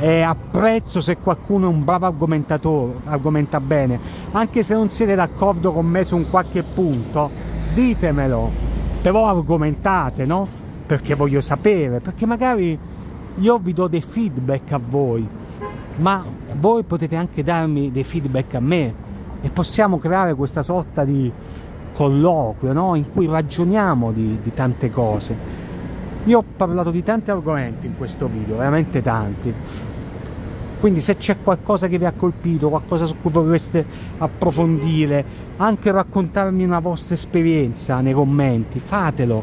e apprezzo se qualcuno è un bravo argomentatore, argomenta bene, anche se non siete d'accordo con me su un qualche punto, ditemelo, però argomentate, no? Perché voglio sapere, perché magari io vi do dei feedback a voi, ma voi potete anche darmi dei feedback a me e possiamo creare questa sorta di colloquio, no? In cui ragioniamo di, di tante cose. Io ho parlato di tanti argomenti in questo video, veramente tanti. Quindi se c'è qualcosa che vi ha colpito, qualcosa su cui vorreste approfondire, anche raccontarmi una vostra esperienza nei commenti, fatelo.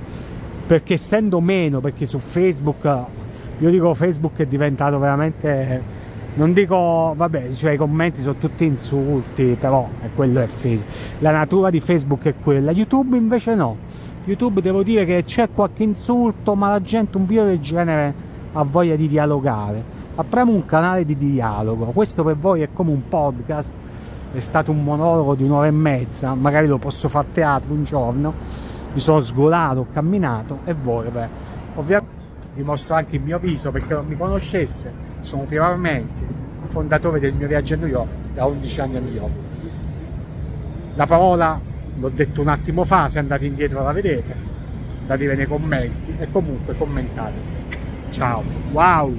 Perché essendo meno, perché su Facebook, io dico Facebook è diventato veramente non dico, vabbè, cioè i commenti sono tutti insulti, però è quello è Facebook. La natura di Facebook è quella, YouTube invece no. YouTube devo dire che c'è qualche insulto, ma la gente un video del genere ha voglia di dialogare. Apriamo un canale di dialogo, questo per voi è come un podcast, è stato un monologo di un'ora e mezza, magari lo posso fare a teatro un giorno, mi sono sgolato, ho camminato e voi, beh, ovviamente vi mostro anche il mio viso perché non mi conoscesse, sono Piero Armenti, fondatore del mio viaggio a New York da 11 anni a New York. La parola l'ho detto un attimo fa, se andate indietro la vedete, da dire nei commenti e comunque commentate. Ciao, wow!